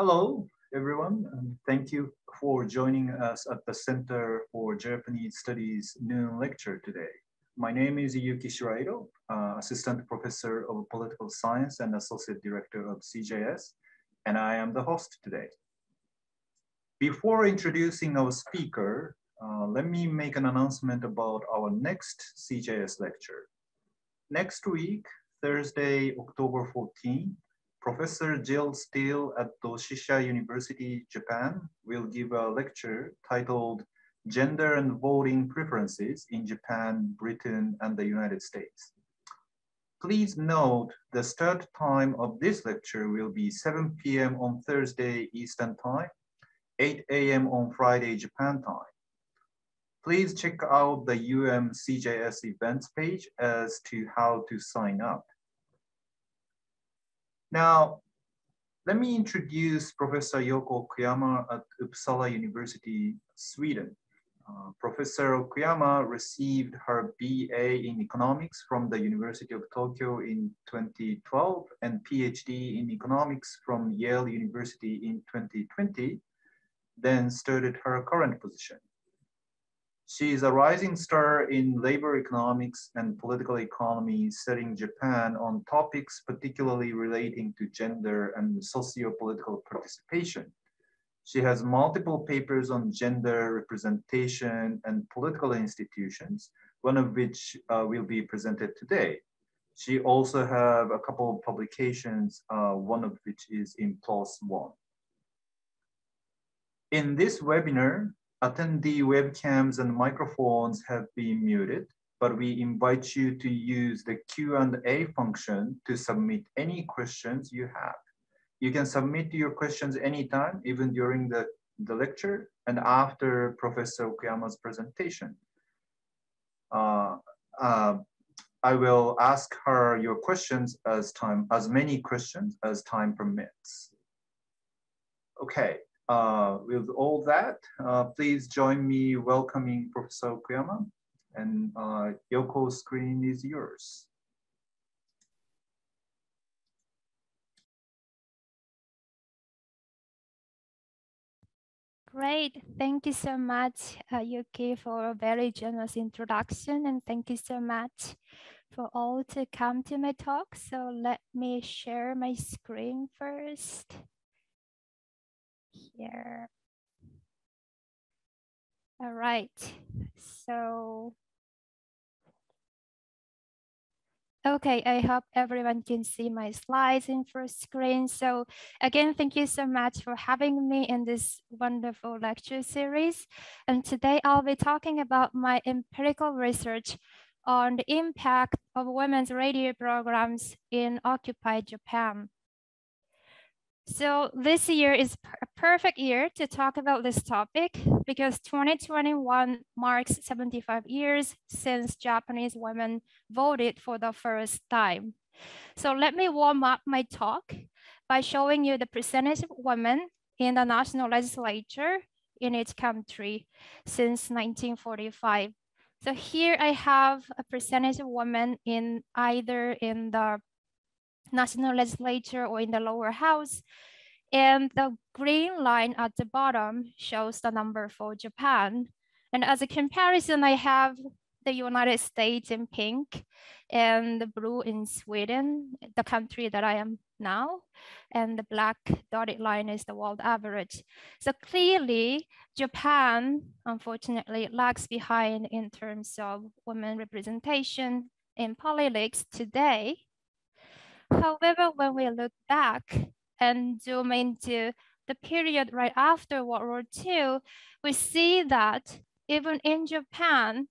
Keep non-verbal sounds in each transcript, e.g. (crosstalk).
Hello, everyone, and thank you for joining us at the Center for Japanese Studies noon lecture today. My name is Yuki Shiraito, uh, Assistant Professor of Political Science and Associate Director of CJS, and I am the host today. Before introducing our speaker, uh, let me make an announcement about our next CJS lecture. Next week, Thursday, October 14, Professor Gill Steel at Doshisha University, Japan, will give a lecture titled Gender and Voting Preferences in Japan, Britain, and the United States. Please note the start time of this lecture will be 7 p.m. on Thursday Eastern Time, 8 a.m. on Friday Japan time. Please check out the UM CJS events page as to how to sign up. Now, let me introduce Professor Yoko Okuyama at Uppsala University, Sweden. Uh, Professor Okuyama received her BA in economics from the University of Tokyo in 2012 and PhD in economics from Yale University in 2020, then started her current position. She is a rising star in labor economics and political economy, studying Japan on topics particularly relating to gender and socio-political participation. She has multiple papers on gender representation and political institutions, one of which uh, will be presented today. She also have a couple of publications, uh, one of which is in PLOS One. In this webinar, attendee webcams and microphones have been muted, but we invite you to use the Q&A function to submit any questions you have. You can submit your questions anytime, even during the, the lecture and after Professor Okuyama's presentation. Uh, uh, I will ask her your questions as time, as many questions as time permits. Okay, uh, with all that, uh, please join me welcoming Professor Okuyama and uh, Yoko's screen is yours. Great. Thank you so much, uh, Yuki, for a very generous introduction. And thank you so much for all to come to my talk. So let me share my screen first here. All right, so. Okay, I hope everyone can see my slides in first screen. So again, thank you so much for having me in this wonderful lecture series. And today I'll be talking about my empirical research on the impact of women's radio programs in occupied Japan. So this year is a perfect year to talk about this topic because 2021 marks 75 years since Japanese women voted for the first time. So let me warm up my talk by showing you the percentage of women in the national legislature in each country since 1945. So here I have a percentage of women in either in the national legislature or in the lower house. And the green line at the bottom shows the number for Japan. And as a comparison, I have the United States in pink and the blue in Sweden, the country that I am now. And the black dotted line is the world average. So clearly, Japan, unfortunately, lags behind in terms of women representation in politics today. However, when we look back and zoom into the period right after World War II, we see that even in Japan,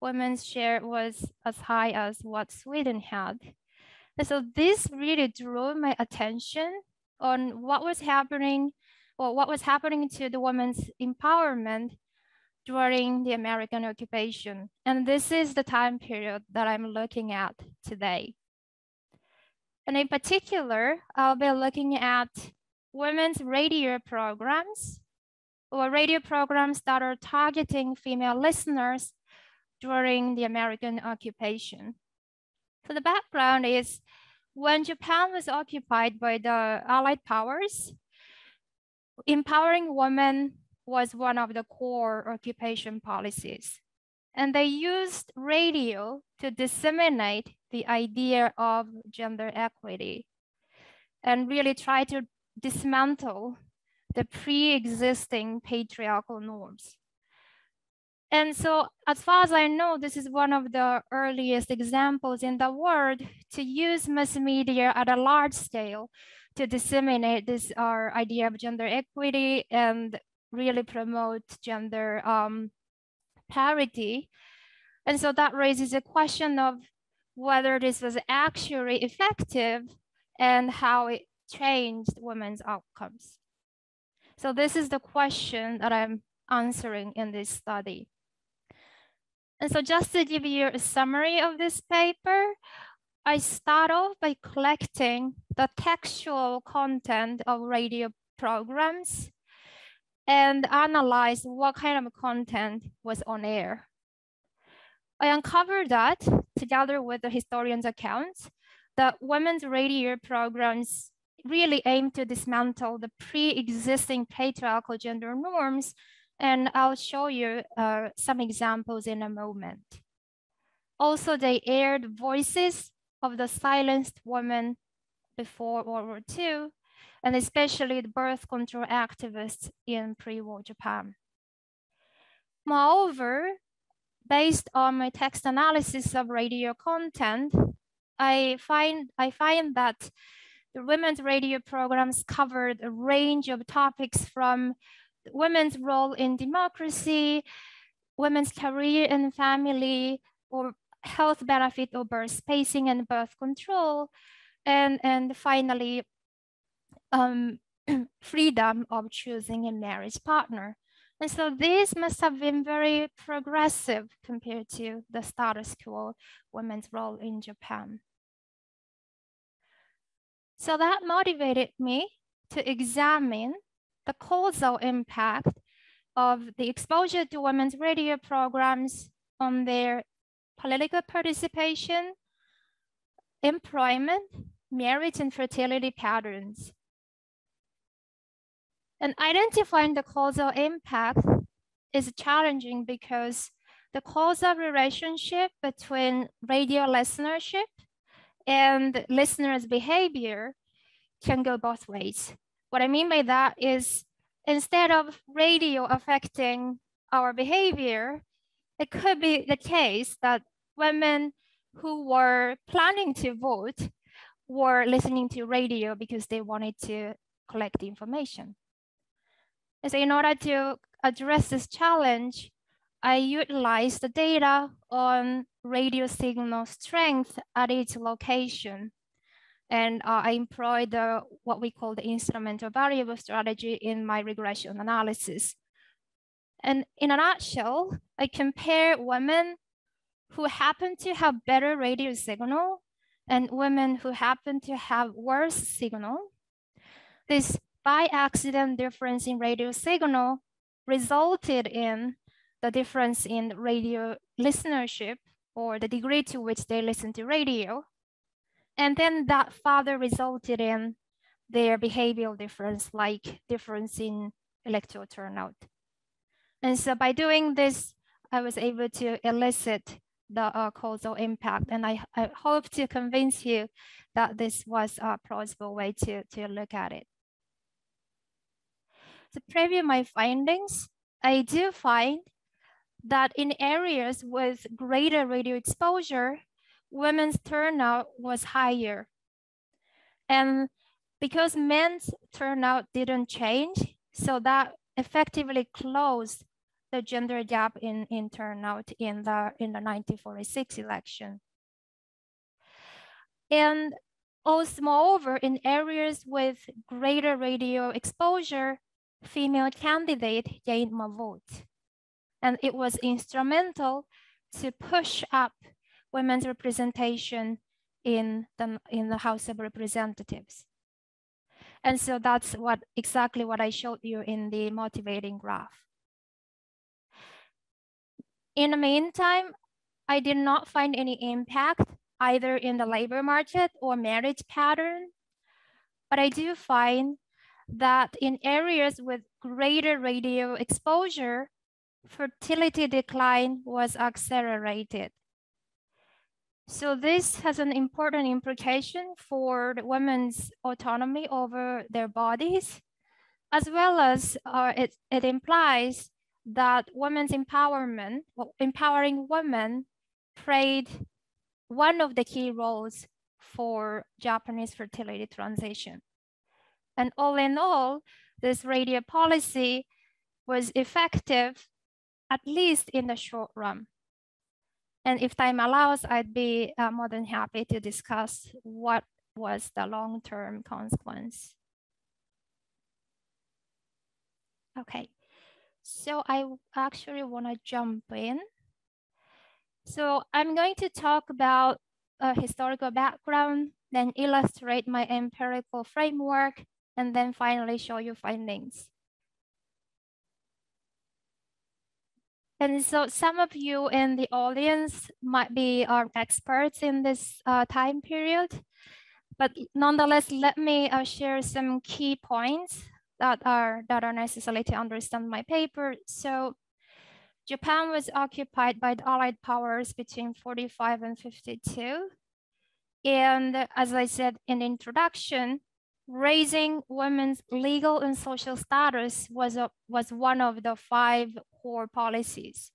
women's share was as high as what Sweden had. And so this really drew my attention on what was happening or what was happening to the women's empowerment during the American occupation. And this is the time period that I'm looking at today. And in particular, I'll be looking at women's radio programs or radio programs that are targeting female listeners during the American occupation. So the background is when Japan was occupied by the Allied powers, empowering women was one of the core occupation policies. And they used radio to disseminate the idea of gender equity and really try to dismantle the pre-existing patriarchal norms. And so as far as I know, this is one of the earliest examples in the world to use mass media at a large scale to disseminate this our idea of gender equity and really promote gender um, parity. And so that raises a question of whether this was actually effective and how it changed women's outcomes. So this is the question that I'm answering in this study. And so just to give you a summary of this paper, I start off by collecting the textual content of radio programs and analyze what kind of content was on air. I uncovered that together with the historian's accounts, that women's radio programs really aim to dismantle the pre-existing patriarchal gender norms. And I'll show you uh, some examples in a moment. Also, they aired voices of the silenced women before World War II, and especially the birth control activists in pre-war Japan. Moreover, based on my text analysis of radio content, I find, I find that the women's radio programs covered a range of topics from women's role in democracy, women's career and family, or health benefit of birth spacing and birth control, and, and finally, um, (clears throat) freedom of choosing a marriage partner. And so this must have been very progressive compared to the status quo women's role in Japan. So that motivated me to examine the causal impact of the exposure to women's radio programs on their political participation, employment, marriage and fertility patterns. And identifying the causal impact is challenging because the causal relationship between radio listenership and listeners' behavior can go both ways. What I mean by that is instead of radio affecting our behavior, it could be the case that women who were planning to vote were listening to radio because they wanted to collect information. So in order to address this challenge, I utilize the data on radio signal strength at each location. And uh, I employ the, what we call the instrumental variable strategy in my regression analysis. And in a nutshell, I compare women who happen to have better radio signal and women who happen to have worse signal. This by accident difference in radio signal resulted in the difference in radio listenership or the degree to which they listen to radio. And then that further resulted in their behavioral difference, like difference in electoral turnout. And so by doing this, I was able to elicit the uh, causal impact. And I, I hope to convince you that this was a plausible way to, to look at it. To preview my findings, I do find that in areas with greater radio exposure, women's turnout was higher. And because men's turnout didn't change, so that effectively closed the gender gap in, in turnout in the, in the 1946 election. And also, moreover, in areas with greater radio exposure, female candidate gained more votes and it was instrumental to push up women's representation in the, in the House of Representatives. And so that's what exactly what I showed you in the motivating graph. In the meantime, I did not find any impact either in the labor market or marriage pattern, but I do find that in areas with greater radio exposure, fertility decline was accelerated. So this has an important implication for the women's autonomy over their bodies, as well as uh, it, it implies that women's empowerment, empowering women played one of the key roles for Japanese fertility transition. And all in all, this radio policy was effective, at least in the short run. And if time allows, I'd be uh, more than happy to discuss what was the long-term consequence. Okay, so I actually want to jump in. So I'm going to talk about a historical background, then illustrate my empirical framework, and then finally show you findings. And so some of you in the audience might be our experts in this uh, time period, but nonetheless, let me uh, share some key points that are, that are necessary to understand my paper. So Japan was occupied by the Allied powers between 45 and 52. And as I said in the introduction, raising women's legal and social status was, a, was one of the five core policies.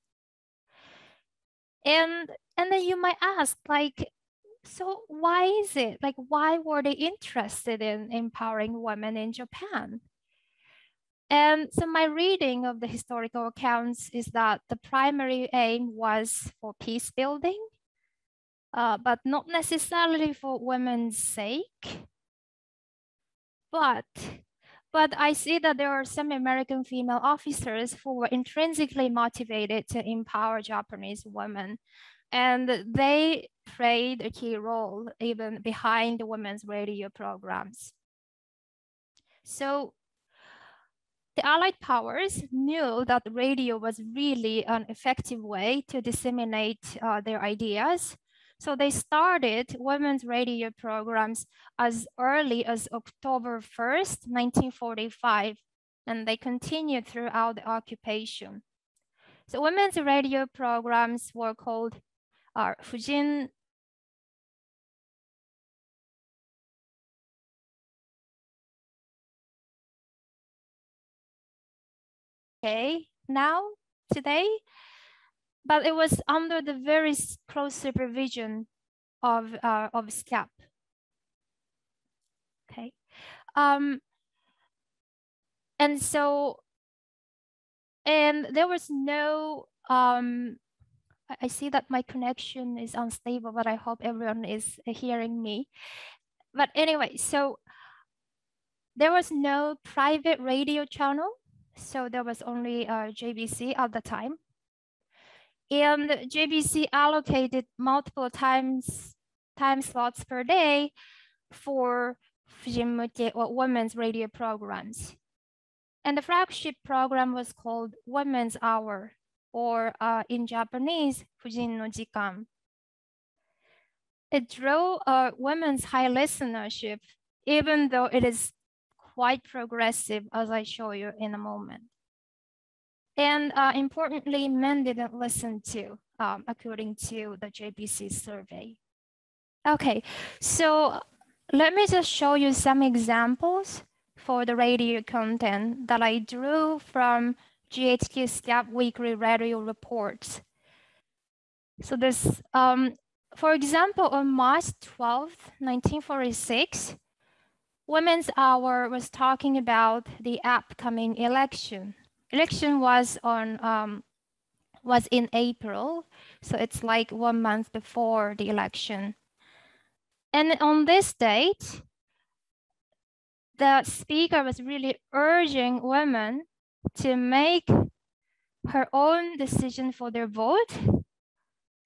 And, and then you might ask, like, so why is it? Like, why were they interested in empowering women in Japan? And so my reading of the historical accounts is that the primary aim was for peace building, uh, but not necessarily for women's sake. But, but I see that there are some American female officers who were intrinsically motivated to empower Japanese women. And they played a key role even behind the women's radio programs. So the Allied powers knew that radio was really an effective way to disseminate uh, their ideas. So they started women's radio programs as early as October 1st, 1945, and they continued throughout the occupation. So women's radio programs were called uh, Fujin okay now today but it was under the very close supervision of, uh, of SCAP. Okay. Um, and so, and there was no, um, I see that my connection is unstable, but I hope everyone is hearing me. But anyway, so there was no private radio channel. So there was only uh, JBC at the time. And JBC allocated multiple times time slots per day for Fujinmuke or women's radio programs. And the flagship program was called Women's Hour, or uh, in Japanese, Fujin no Jikan. It drew a women's high listenership, even though it is quite progressive, as I show you in a moment. And uh, importantly, men didn't listen to, um, according to the JBC survey. Okay, so let me just show you some examples for the radio content that I drew from GHQ SCAP weekly radio reports. So this, um, for example, on March 12th, 1946, Women's Hour was talking about the upcoming election election was on um, was in April, so it's like one month before the election. And on this date, the speaker was really urging women to make her own decision for their vote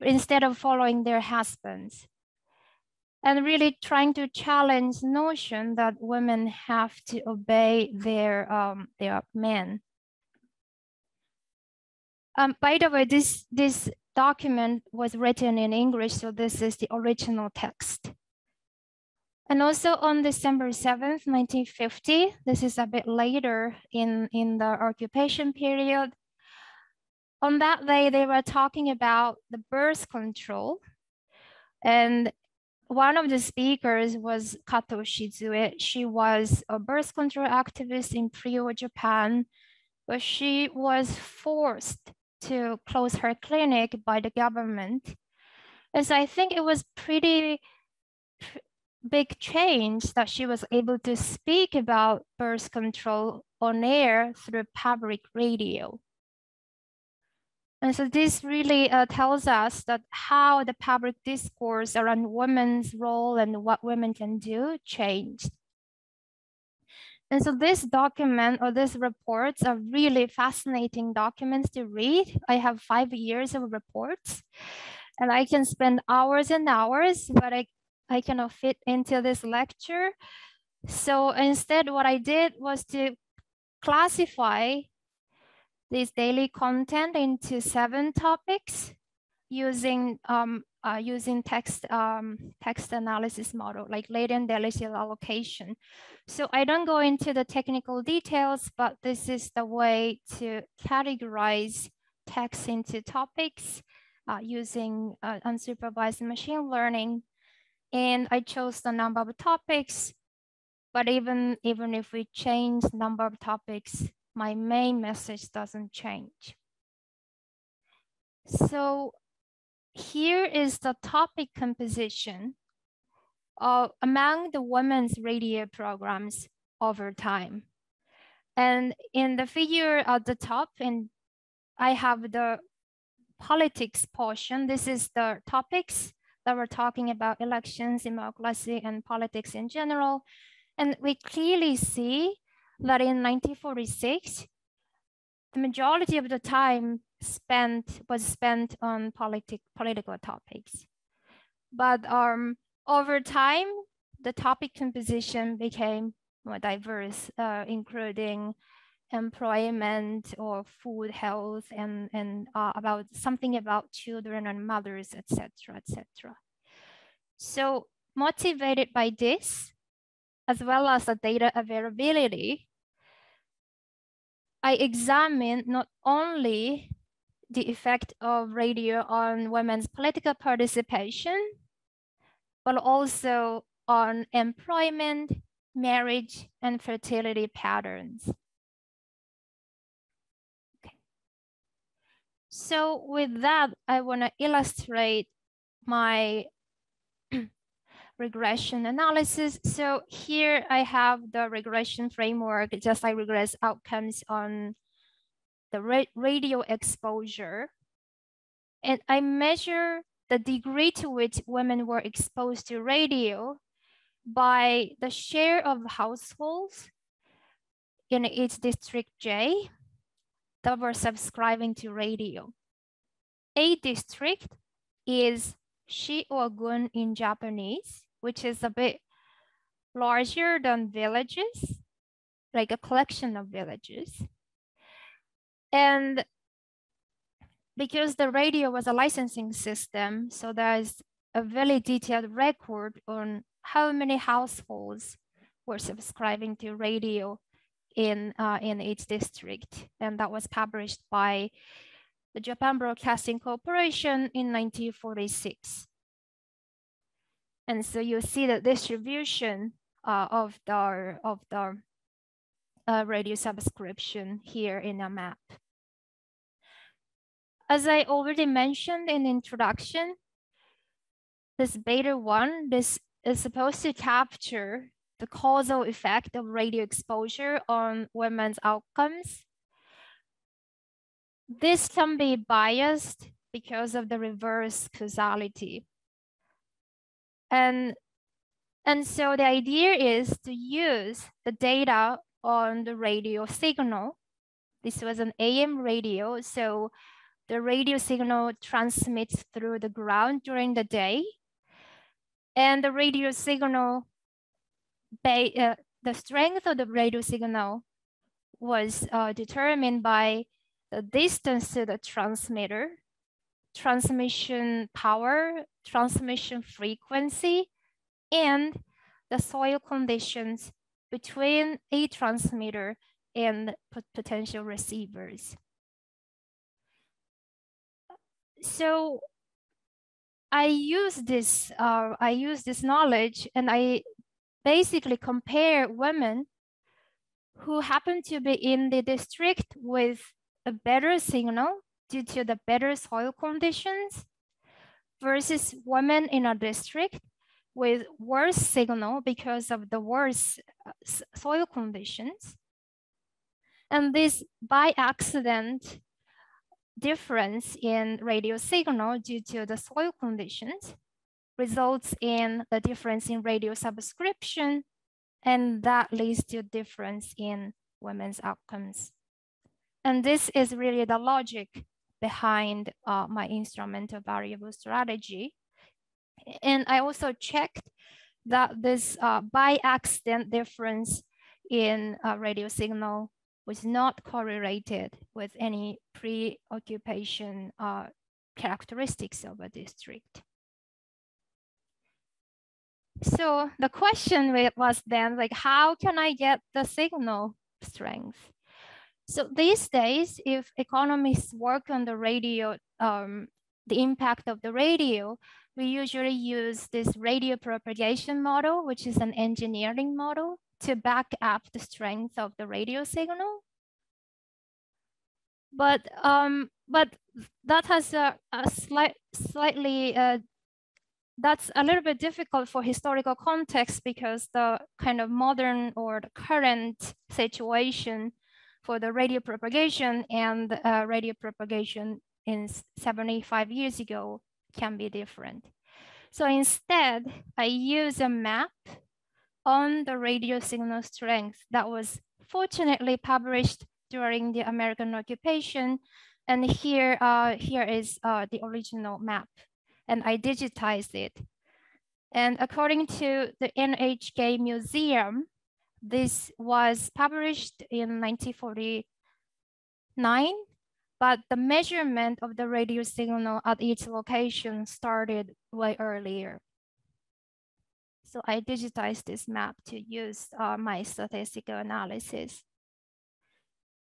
instead of following their husbands and really trying to challenge notion that women have to obey their um, their men. Um, by the way, this, this document was written in English, so this is the original text. And also on December 7th, 1950, this is a bit later in, in the occupation period. On that day, they were talking about the birth control. And one of the speakers was Kato Shizue. She was a birth control activist in pre-war Japan, but she was forced to close her clinic by the government. And so I think it was pretty big change that she was able to speak about birth control on air through public radio. And so this really uh, tells us that how the public discourse around women's role and what women can do changed. And so this document or these reports are really fascinating documents to read. I have five years of reports and I can spend hours and hours, but I I cannot fit into this lecture. So instead, what I did was to classify this daily content into seven topics using um, uh, using text um, text analysis model like latent Dirichlet allocation. So I don't go into the technical details, but this is the way to categorize text into topics uh, using uh, unsupervised machine learning and I chose the number of topics. But even, even if we change number of topics, my main message doesn't change. So here is the topic composition uh, among the women's radio programs over time. And in the figure at the top, and I have the politics portion. This is the topics that we're talking about elections, democracy, and politics in general. And we clearly see that in 1946, the majority of the time spent was spent on politic, political topics. But um, over time, the topic composition became more diverse, uh, including employment or food health and, and uh, about something about children and mothers, etc., etc. So motivated by this, as well as the data availability, I examined not only the effect of radio on women's political participation, but also on employment, marriage, and fertility patterns. So with that, I want to illustrate my (clears throat) regression analysis. So here I have the regression framework, just like regress outcomes on the ra radio exposure. And I measure the degree to which women were exposed to radio by the share of households in each district J that were subscribing to radio. A district is shi or gun in Japanese, which is a bit larger than villages, like a collection of villages. And because the radio was a licensing system, so there's a very detailed record on how many households were subscribing to radio in, uh, in each district. And that was published by the Japan Broadcasting Corporation in 1946. And so you see the distribution uh, of the, of the radio subscription here in a map. As I already mentioned in introduction, this beta one, this is supposed to capture the causal effect of radio exposure on women's outcomes. This can be biased because of the reverse causality. And, and so the idea is to use the data on the radio signal. This was an AM radio, so the radio signal transmits through the ground during the day. And the radio signal uh, the strength of the radio signal was uh, determined by the distance to the transmitter, transmission power, transmission frequency, and the soil conditions between a transmitter and potential receivers. So I use this, uh, I use this knowledge and I basically compare women who happen to be in the district with a better signal due to the better soil conditions versus women in a district with worse signal because of the worse uh, soil conditions. And this by accident difference in radio signal due to the soil conditions results in the difference in radio subscription, and that leads to difference in women's outcomes. And this is really the logic behind uh, my instrumental variable strategy. And I also checked that this uh, by accident difference in uh, radio signal was not correlated with any pre-occupation uh, characteristics of a district. So the question was then like, how can I get the signal strength? So these days, if economists work on the radio, um, the impact of the radio, we usually use this radio propagation model, which is an engineering model to back up the strength of the radio signal. But um, but that has a, a slight, slightly uh, that's a little bit difficult for historical context because the kind of modern or the current situation for the radio propagation and uh, radio propagation in 75 years ago can be different. So instead, I use a map on the radio signal strength that was fortunately published during the American occupation. And here, uh, here is uh, the original map. And I digitized it. And according to the NHK Museum, this was published in 1949, but the measurement of the radio signal at each location started way earlier. So I digitized this map to use uh, my statistical analysis.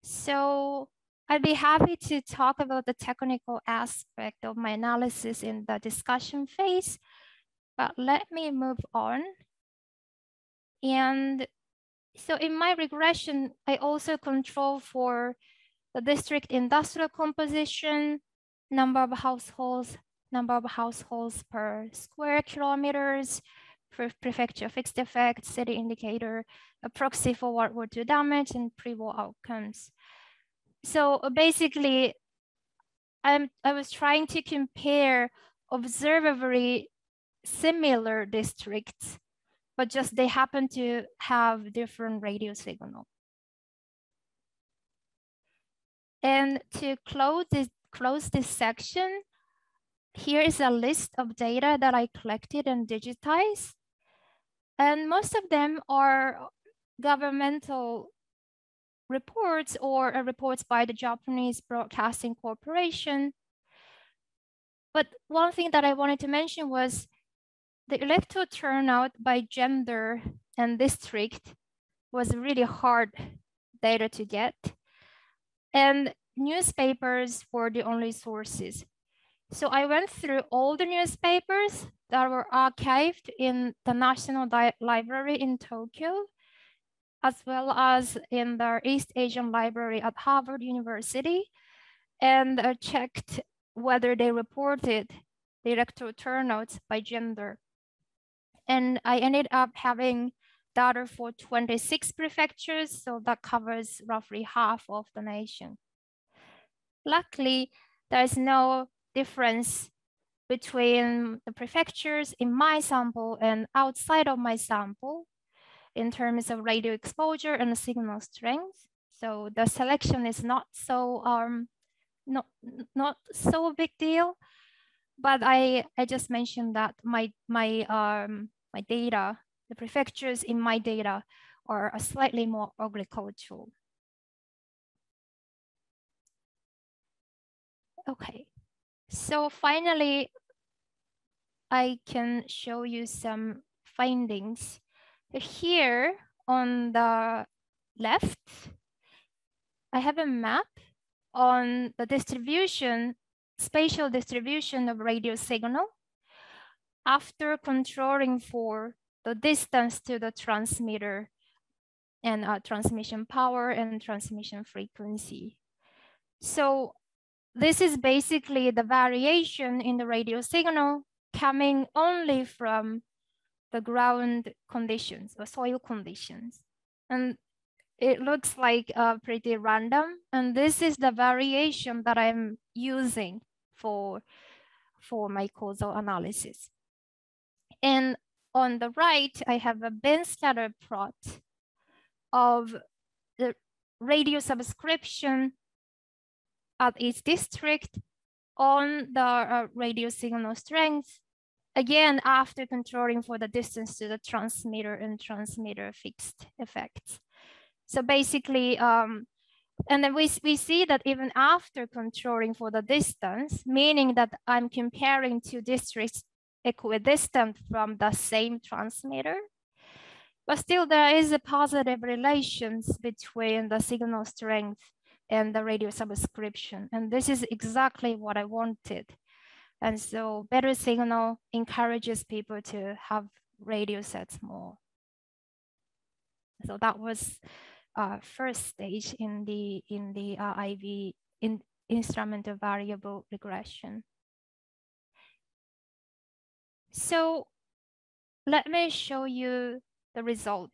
So I'd be happy to talk about the technical aspect of my analysis in the discussion phase, but let me move on. And so in my regression, I also control for the district industrial composition, number of households, number of households per square kilometers, prefecture fixed effect, city indicator, a proxy for World War II damage, and pre-war outcomes. So basically, I'm, I was trying to compare observably similar districts, but just they happen to have different radio signal. And to close this, close this section, here is a list of data that I collected and digitized. And most of them are governmental reports or uh, reports by the Japanese Broadcasting Corporation. But one thing that I wanted to mention was the electoral turnout by gender and district was really hard data to get. And newspapers were the only sources. So I went through all the newspapers that were archived in the National Diet Library in Tokyo, as well as in the East Asian Library at Harvard University, and uh, checked whether they reported the electoral turnouts by gender. And I ended up having data for 26 prefectures, so that covers roughly half of the nation. Luckily, there's no difference between the prefectures in my sample and outside of my sample in terms of radio exposure and signal strength. So the selection is not so um, not not so big deal, but I I just mentioned that my my um my data, the prefectures in my data are a slightly more agricultural. Okay, so finally, I can show you some findings Here on the left, I have a map on the distribution, spatial distribution of radio signal after controlling for the distance to the transmitter and uh, transmission power and transmission frequency. So this is basically the variation in the radio signal coming only from the ground conditions or soil conditions. And it looks like uh, pretty random. And this is the variation that I'm using for, for my causal analysis. And on the right, I have a bin scatter plot of the radio subscription at each district on the uh, radio signal strength. Again, after controlling for the distance to the transmitter and transmitter fixed effects. So basically, um, and then we, we see that even after controlling for the distance, meaning that I'm comparing two districts equidistant from the same transmitter, but still there is a positive relations between the signal strength and the radio subscription. And this is exactly what I wanted. And so better signal encourages people to have radio sets more. So that was uh, first stage in the in the uh, IV in instrumental variable regression. So let me show you the result.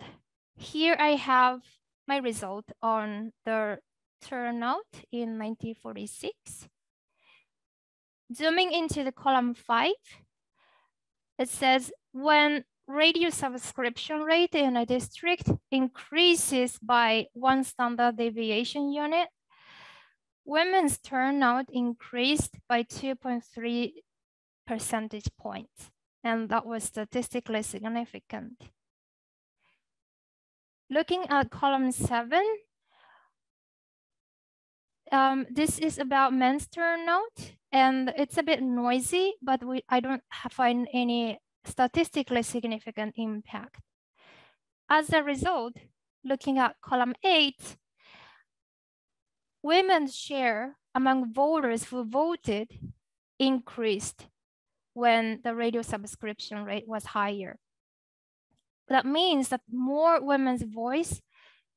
Here I have my result on the turnout in 1946. Zooming into the column five, it says when radio subscription rate in a district increases by one standard deviation unit, women's turnout increased by 2.3 percentage points, and that was statistically significant. Looking at column seven, um, this is about men's turnout and it's a bit noisy, but we, I don't find any statistically significant impact. As a result, looking at column eight, women's share among voters who voted increased when the radio subscription rate was higher. That means that more women's voice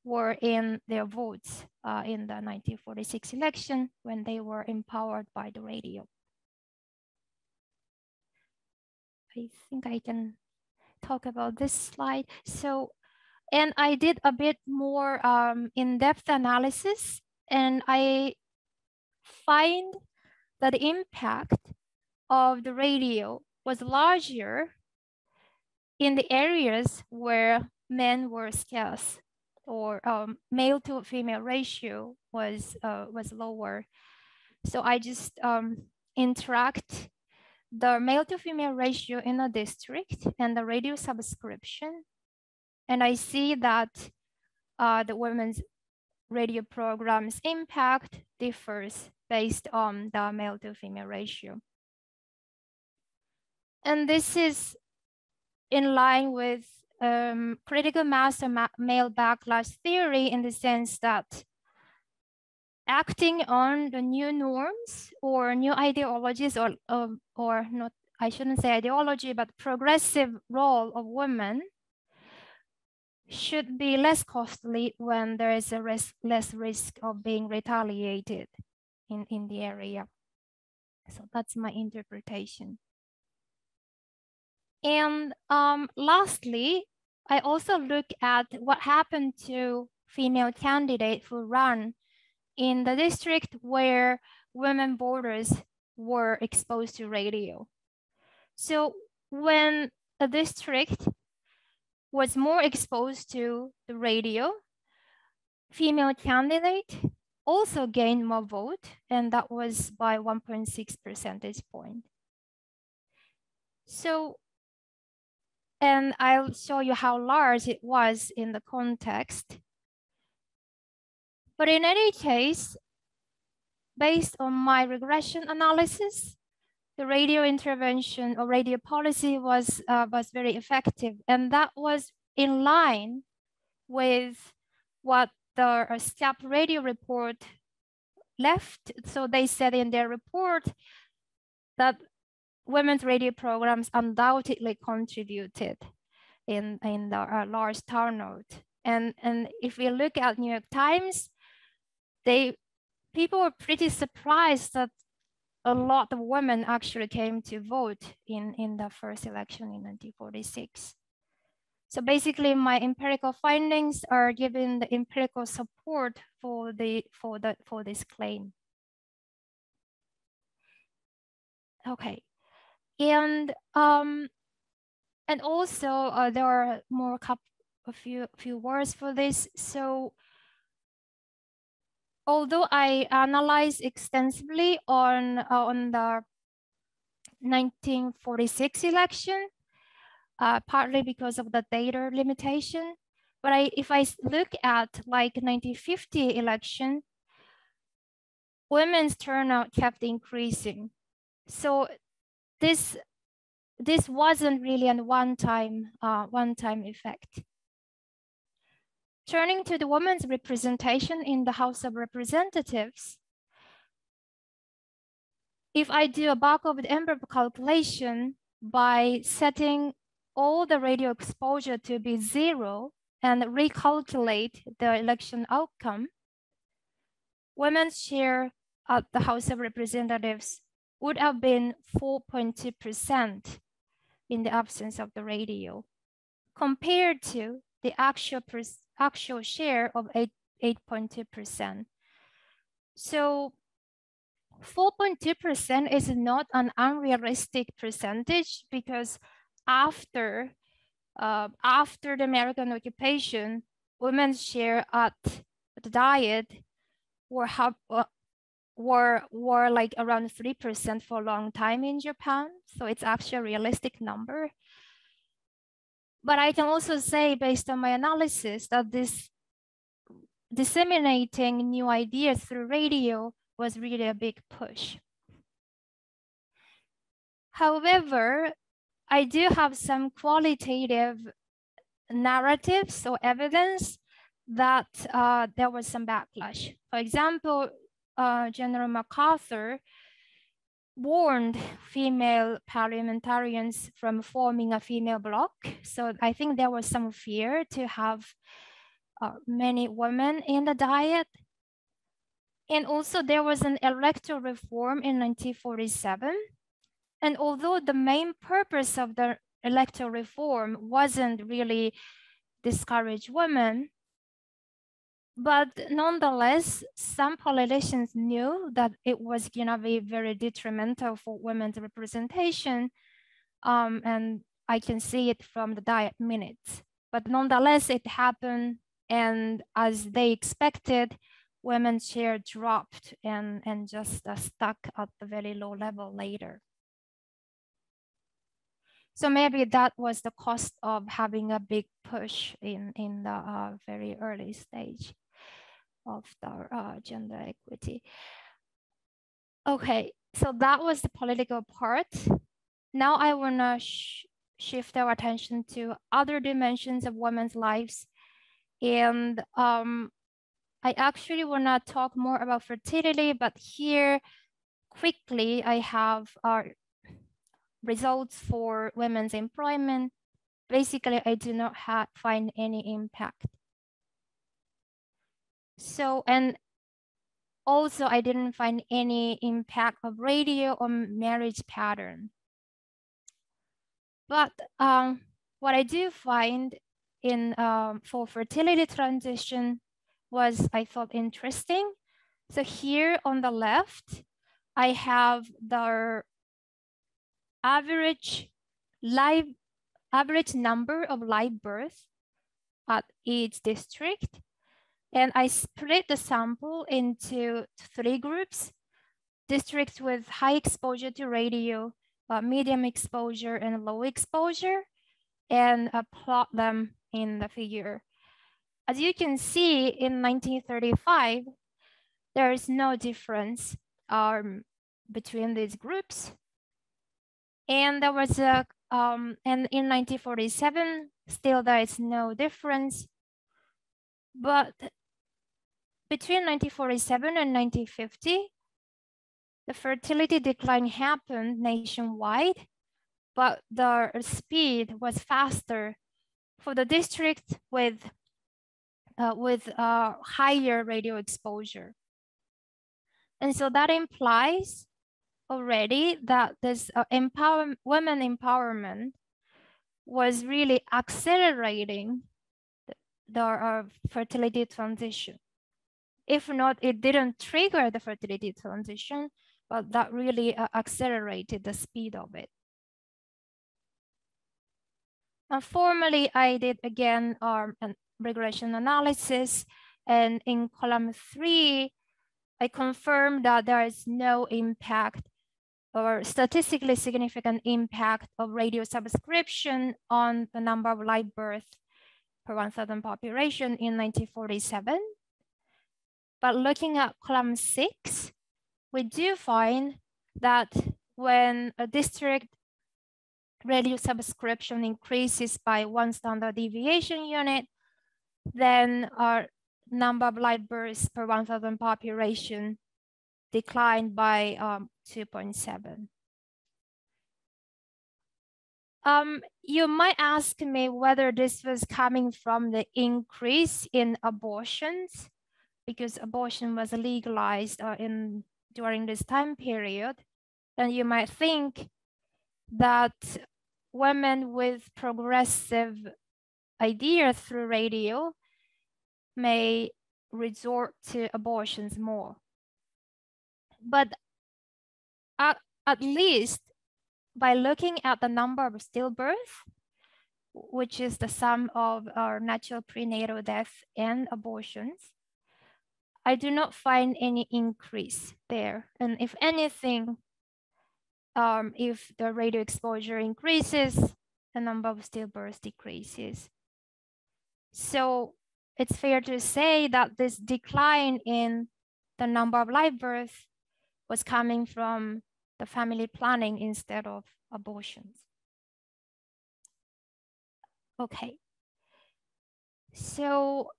were in their votes uh, in the 1946 election when they were empowered by the radio. I think I can talk about this slide. So, and I did a bit more um, in-depth analysis and I find that the impact of the radio was larger in the areas where men were scarce or um, male to female ratio was uh, was lower. So I just um, interact the male to female ratio in a district and the radio subscription. And I see that uh, the women's radio program's impact differs based on the male to female ratio. And this is in line with um, critical mass ma male backlash theory in the sense that acting on the new norms or new ideologies or, or, or not, I shouldn't say ideology, but progressive role of women should be less costly when there is a less risk of being retaliated in, in the area. So that's my interpretation. And um, lastly, I also look at what happened to female candidates who run in the district where women voters were exposed to radio. So when a district was more exposed to the radio, female candidate also gained more vote, and that was by 1.6 percentage point. So and I'll show you how large it was in the context. But in any case, based on my regression analysis, the radio intervention or radio policy was, uh, was very effective. And that was in line with what the SCAP radio report left. So they said in their report that women's radio programs undoubtedly contributed in, in the uh, large turnout. And, and if we look at New York Times, they people were pretty surprised that a lot of women actually came to vote in, in the first election in 1946. So basically my empirical findings are giving the empirical support for the for the for this claim. Okay, and um, and also uh, there are more couple, a few few words for this. So although I analyzed extensively on uh, on the 1946 election, uh, partly because of the data limitation, but I, if I look at like 1950 election, women's turnout kept increasing. So this this wasn't really a one-time uh, one-time effect. Turning to the women's representation in the House of Representatives, if I do a back of the envelope calculation by setting all the radio exposure to be zero and recalculate the election outcome, women's share at the House of Representatives would have been 4.2% in the absence of the radio, compared to the actual, actual share of 8.2%. So 4.2% is not an unrealistic percentage because after, uh, after the American occupation, women's share at the diet were, uh, were, were like around 3% for a long time in Japan. So it's actually a realistic number. But I can also say based on my analysis that this disseminating new ideas through radio was really a big push. However, I do have some qualitative narratives or evidence that uh, there was some backlash. For example, uh, General MacArthur warned female parliamentarians from forming a female bloc. So I think there was some fear to have uh, many women in the diet. And also there was an electoral reform in 1947. And although the main purpose of the electoral reform wasn't really discourage women, but nonetheless, some politicians knew that it was going to be very detrimental for women's representation. Um, and I can see it from the diet minutes. But nonetheless, it happened. And as they expected, women's share dropped and, and just uh, stuck at the very low level later. So maybe that was the cost of having a big push in, in the uh, very early stage of the uh, gender equity. Okay, so that was the political part. Now I wanna sh shift our attention to other dimensions of women's lives. And um, I actually wanna talk more about fertility, but here quickly I have our results for women's employment. Basically, I do not find any impact. So, and also I didn't find any impact of radio on marriage pattern. But um, what I do find in um, for fertility transition was I thought interesting. So here on the left, I have the average live average number of live births at each district and I split the sample into three groups, districts with high exposure to radio, uh, medium exposure and low exposure, and uh, plot them in the figure. As you can see in 1935, there is no difference um, between these groups. And there was a, um, and in 1947, still there is no difference. But between 1947 and 1950, the fertility decline happened nationwide, but the speed was faster for the district with, uh, with uh, higher radio exposure. And so that implies already that this uh, empower women empowerment was really accelerating the, the uh, fertility transition. If not, it didn't trigger the fertility transition, but that really uh, accelerated the speed of it. And formally, I did again um, a regression analysis. And in column three, I confirmed that there is no impact or statistically significant impact of radio subscription on the number of live births per 1,000 population in 1947. But looking at column six, we do find that when a district radio subscription increases by one standard deviation unit, then our number of live births per 1,000 population declined by um, 2.7. Um, you might ask me whether this was coming from the increase in abortions because abortion was legalized uh, in during this time period. And you might think that women with progressive ideas through radio may resort to abortions more but at, at least by looking at the number of stillbirths, which is the sum of our natural prenatal death and abortions, I do not find any increase there. And if anything, um, if the radio exposure increases, the number of stillbirths decreases. So it's fair to say that this decline in the number of live births was coming from the family planning instead of abortions. Okay. So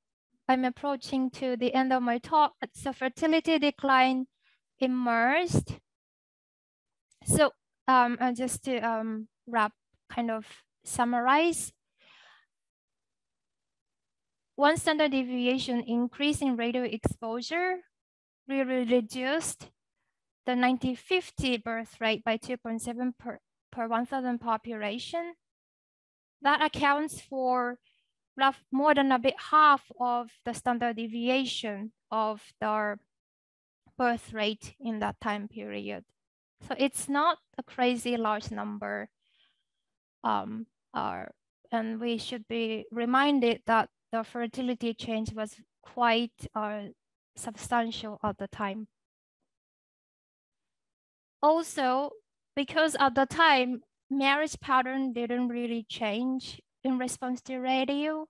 I'm approaching to the end of my talk. So fertility decline emerged. So um, just to um, wrap, kind of summarize. One standard deviation increase in radio exposure really reduced the 1950 birth rate by 2.7 per, per 1,000 population. That accounts for more than a bit half of the standard deviation of their birth rate in that time period. So it's not a crazy large number. Um, uh, and we should be reminded that the fertility change was quite uh, substantial at the time also because at the time marriage pattern didn't really change in response to radio.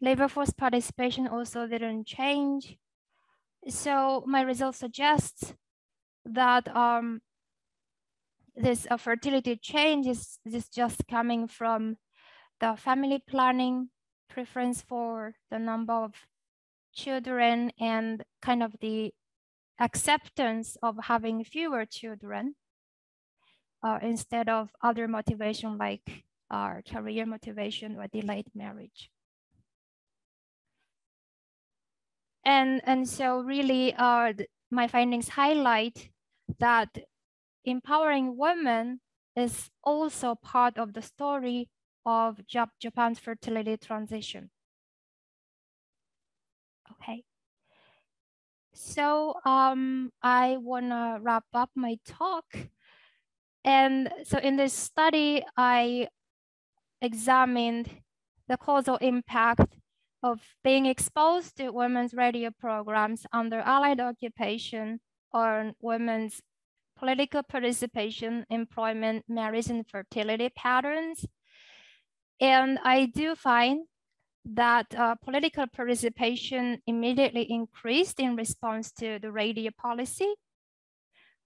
Labor force participation also didn't change. So my result suggests that um, this uh, fertility change is, is just coming from the family planning preference for the number of children and kind of the acceptance of having fewer children uh, instead of other motivation like uh, career motivation or delayed marriage. And, and so really uh, my findings highlight that empowering women is also part of the story of Japan's fertility transition. Okay. So um, I want to wrap up my talk. And so in this study, I examined the causal impact of being exposed to women's radio programs under Allied occupation on women's political participation, employment, marriage, and fertility patterns. And I do find that uh, political participation immediately increased in response to the radio policy.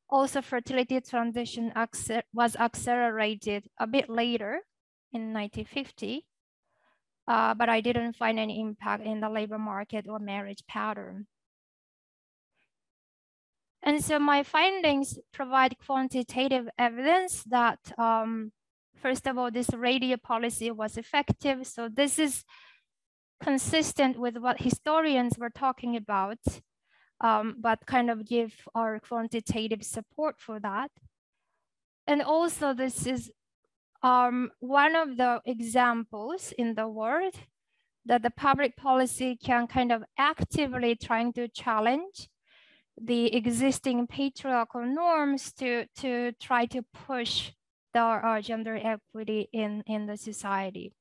Also, fertility transition was accelerated a bit later in 1950. uh, but I didn't find any impact in the labor market or marriage pattern. And so my findings provide quantitative evidence that, um, first of all, this radio policy was effective. So this is consistent with what historians were talking about, um, but kind of give our quantitative support for that. And also this is um, one of the examples in the world that the public policy can kind of actively trying to challenge the existing patriarchal norms to, to try to push the uh, gender equity in, in the society.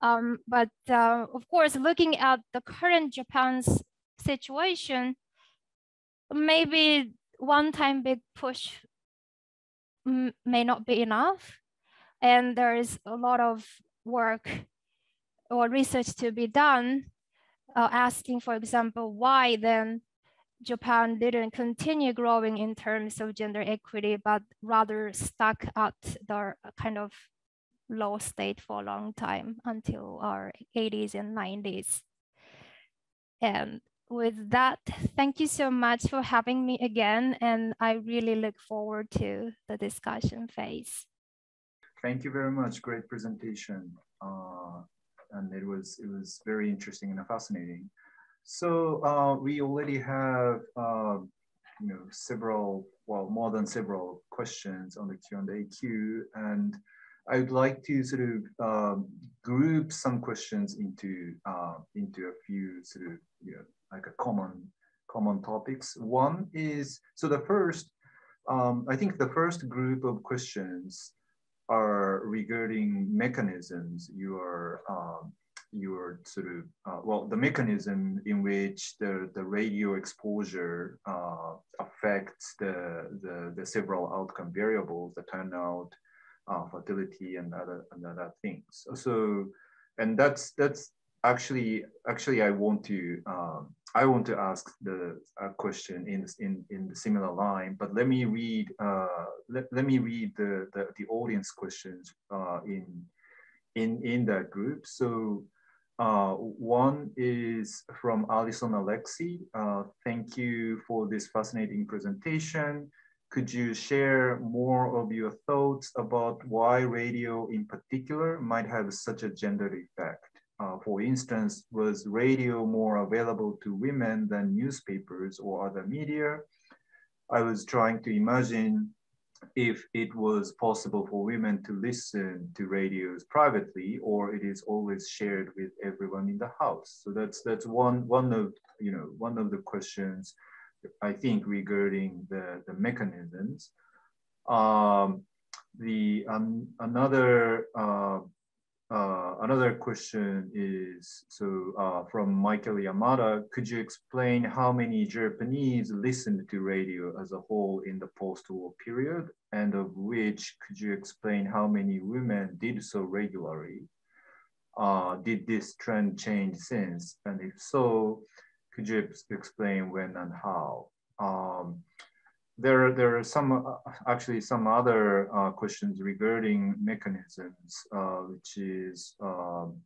Um, but uh, of course, looking at the current Japan's situation, maybe one time big push may not be enough. And there is a lot of work or research to be done, uh, asking, for example, why then Japan didn't continue growing in terms of gender equity, but rather stuck at the kind of low state for a long time until our 80s and 90s. And with that, thank you so much for having me again. And I really look forward to the discussion phase. Thank you very much. Great presentation. Uh, and it was, it was very interesting and fascinating. So uh, we already have uh, you know, several, well, more than several questions on the Q&A queue. And I would like to sort of um, group some questions into, uh, into a few sort of, you know, like a common common topics. One is so the first, um, I think the first group of questions are regarding mechanisms you are um, you are sort of uh, well the mechanism in which the the radio exposure uh, affects the, the the several outcome variables the turnout uh, fertility and other and other things so and that's that's actually actually i want to um, I want to ask the question in, in, in the similar line, but let me read uh, let, let me read the, the, the audience questions uh, in, in, in that group. So uh, one is from Alison Alexi. Uh, thank you for this fascinating presentation. Could you share more of your thoughts about why radio in particular might have such a gender effect? Uh, for instance, was radio more available to women than newspapers or other media? I was trying to imagine if it was possible for women to listen to radios privately or it is always shared with everyone in the house. So that's that's one one of you know one of the questions I think regarding the, the mechanisms. Um, the um, another uh, uh, another question is, so uh, from Michael Yamada, could you explain how many Japanese listened to radio as a whole in the post-war period? And of which, could you explain how many women did so regularly? Uh, did this trend change since? And if so, could you explain when and how? Um, there, there are some, uh, actually some other uh, questions regarding mechanisms, uh, which is, um,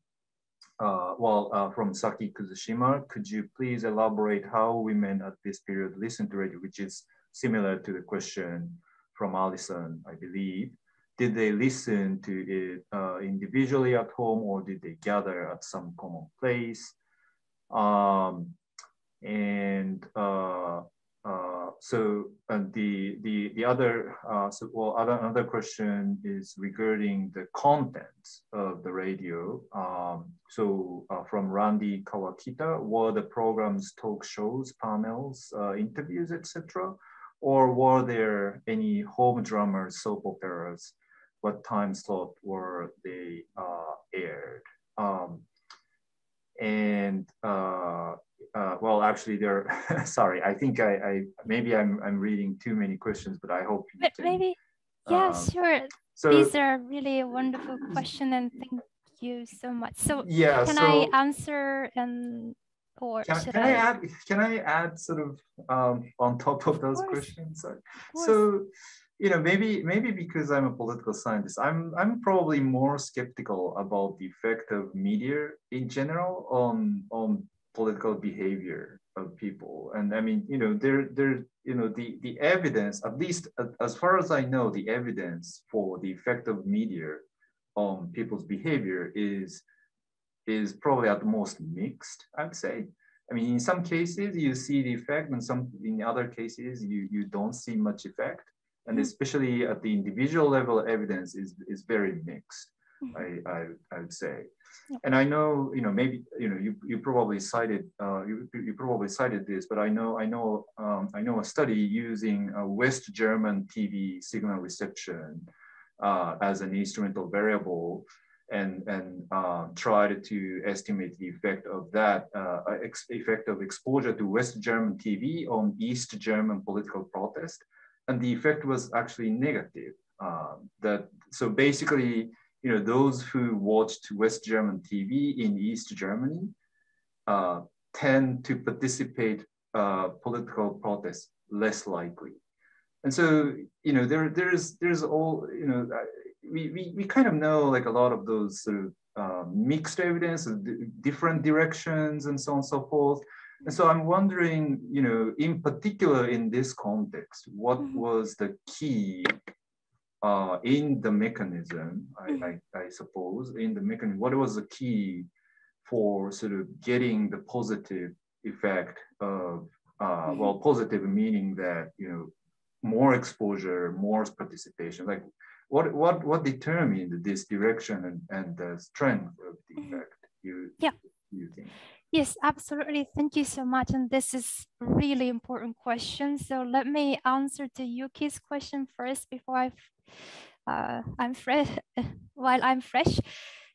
uh, well, uh, from Saki Kuzushima, could you please elaborate how women at this period listen to radio, which is similar to the question from Allison, I believe. Did they listen to it uh, individually at home or did they gather at some common place? Um, and uh, so the the the other uh, so well other another question is regarding the content of the radio. Um, so uh, from Randy Kawakita, were the programs talk shows, panels, interviews, etc., or were there any home dramas, soap operas? What time slot were they aired? Um, and uh, well, actually, there. (laughs) sorry, I think I, I, maybe I'm I'm reading too many questions, but I hope can, maybe. Yeah, um, sure. So these are really a wonderful question, and thank you so much. So yeah, can so, I answer and or can, can I, I, add? Can I add sort of um, on top of those of questions? Of so you know, maybe maybe because I'm a political scientist, I'm I'm probably more skeptical about the effect of media in general on on political behavior of people. And I mean, you know, there there you know the the evidence, at least as far as I know, the evidence for the effect of media on people's behavior is is probably at the most mixed, I'd say. I mean, in some cases you see the effect, and some in other cases you you don't see much effect and mm-hmm. especially at the individual level, evidence is, is very mixed. I, I, I would say. And I know, you know, maybe, you know, you, you probably cited, uh, you, you probably cited this, but I know, I know, um, I know a study using a West German TV signal reception uh, as an instrumental variable and, and uh, tried to estimate the effect of that uh, effect of exposure to West German TV on East German political protest and the effect was actually negative. Uh, that so basically, you know, those who watched West German TV in East Germany uh, tend to participate uh, political protests less likely. And so, you know, there there's there's all you know, we we we kind of know like a lot of those sort of uh, mixed evidence of different directions and so on and so forth. And so I'm wondering, you know, in particular in this context, what mm -hmm. was the key uh, in the mechanism, I, mm-hmm. I, I, suppose, in the mechanism, what was the key for sort of getting the positive effect of, uh, mm -hmm. well, positive meaning that, you know, more exposure, more participation, like what, what, what determined this direction and, and the strength of the mm-hmm. effect, you, yeah. you think? Yes, absolutely. Thank you so much. And this is really important question. So let me answer to Yuki's question first before I, uh, I'm fresh, (laughs) while I'm fresh.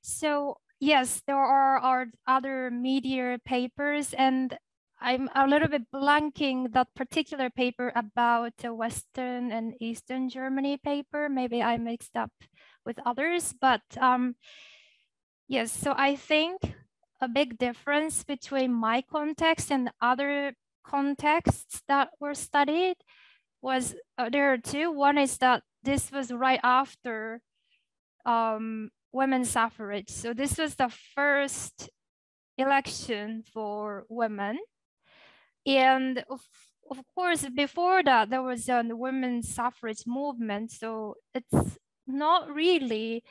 So yes, there are, are other media papers and I'm a little bit blanking that particular paper about the Western and Eastern Germany paper. Maybe I mixed up with others, but um, yes, so I think a big difference between my context and other contexts that were studied was uh, there are two. One is that this was right after um, women's suffrage. So this was the first election for women. And of, of course, before that, there was a women's suffrage movement. So it's not really,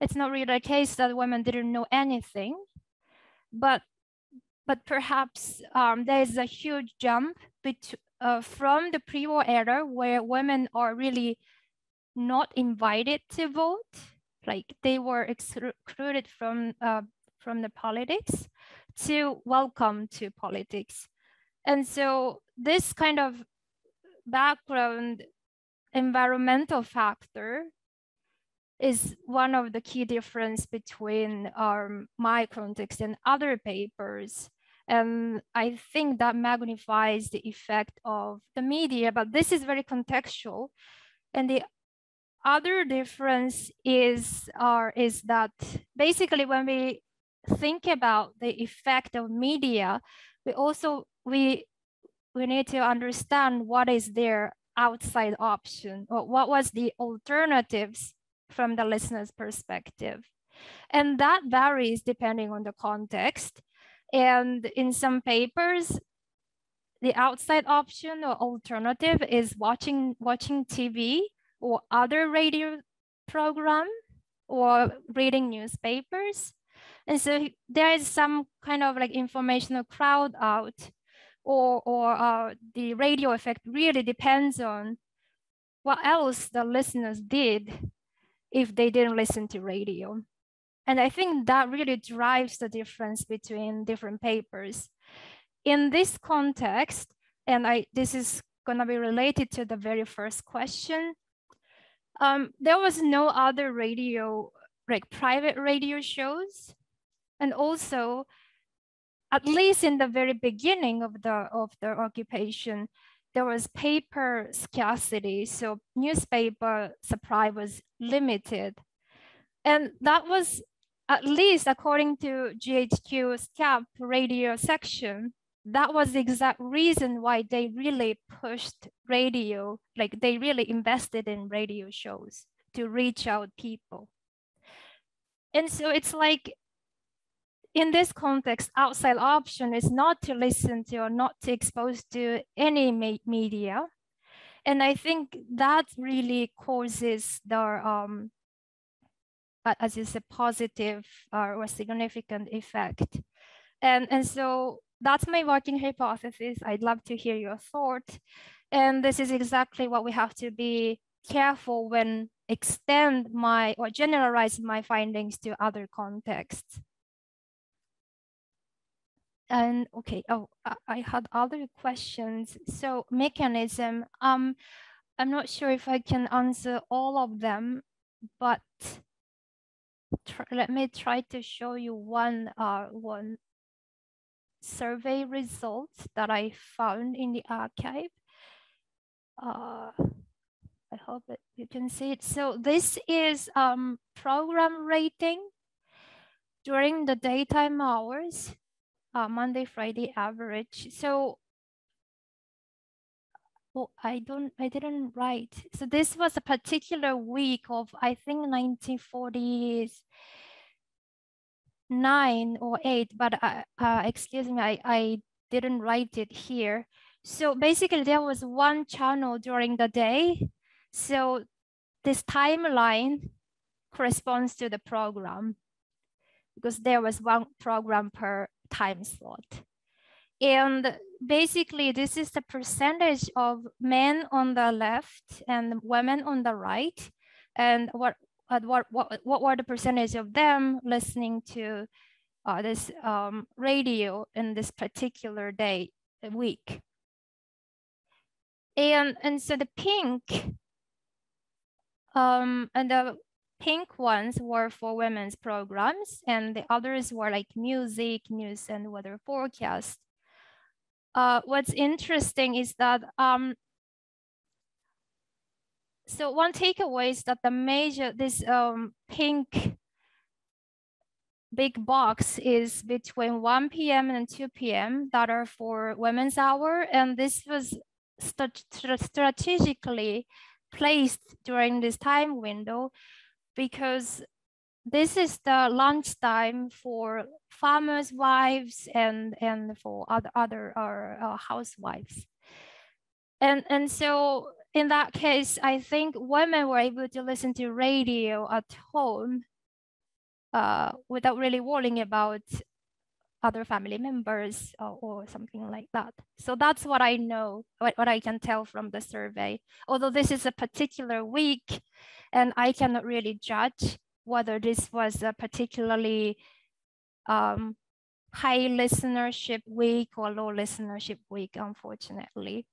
it's not really a case that women didn't know anything but but perhaps um, there is a huge jump uh, from the pre-war era where women are really not invited to vote, like they were excluded from uh, from the politics, to welcome to politics, and so this kind of background environmental factor is one of the key difference between um, my context and other papers. And I think that magnifies the effect of the media, but this is very contextual. And the other difference is, uh, is that basically when we think about the effect of media, we also, we, we need to understand what is their outside option or what was the alternatives from the listener's perspective. And that varies depending on the context. And in some papers, the outside option or alternative is watching, watching TV or other radio program or reading newspapers. And so there is some kind of like informational crowd out or, or uh, the radio effect really depends on what else the listeners did if they didn't listen to radio. And I think that really drives the difference between different papers. In this context, and I this is gonna be related to the very first question, um, there was no other radio, like private radio shows. And also, at least in the very beginning of the, of the occupation, there was paper scarcity, so newspaper supply was limited. And that was, at least according to GHQ's CAP radio section, that was the exact reason why they really pushed radio, like they really invested in radio shows to reach out people. And so it's like in this context, outside option is not to listen to or not to expose to any media. And I think that really causes the, um, as is a positive uh, or significant effect. And, and so that's my working hypothesis. I'd love to hear your thoughts. And this is exactly what we have to be careful when extend my or generalize my findings to other contexts. And okay, oh, I had other questions. So mechanism, um, I'm not sure if I can answer all of them, but let me try to show you one, uh, one survey results that I found in the archive. Uh, I hope that you can see it. So this is um, program rating during the daytime hours, uh, Monday, Friday average. So well, I don't, I didn't write. So this was a particular week of, I think 1940s, nine or eight, but uh, uh, excuse me, I, I didn't write it here. So basically there was one channel during the day. So this timeline corresponds to the program because there was one program per time slot. And basically this is the percentage of men on the left and women on the right. And what what, what, what were the percentage of them listening to uh, this um, radio in this particular day, week. And, and so the pink, um, and the pink ones were for women's programs and the others were like music, news and weather forecast. Uh, what's interesting is that um, so one takeaway is that the major, this um, pink big box is between 1 p.m. and 2 p.m. that are for women's hour. And this was st strategically placed during this time window because this is the lunch time for farmers' wives and, and for other, other uh, housewives. And, and so in that case, I think women were able to listen to radio at home uh, without really worrying about other family members or, or, something like that. So that's what I know, what, what I can tell from the survey. Although this is a particular week and I cannot really judge whether this was a particularly um, high listenership week or low listenership week, unfortunately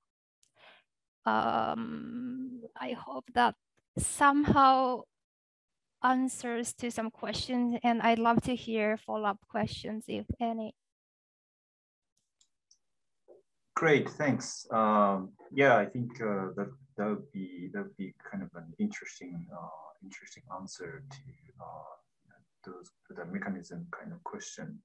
um, I hope that somehow answers to some questions and I'd love to hear follow-up questions if any. Great, thanks. Um, yeah, I think uh, that that would be that would be kind of an interesting uh, interesting answer to uh, those the mechanism kind of question.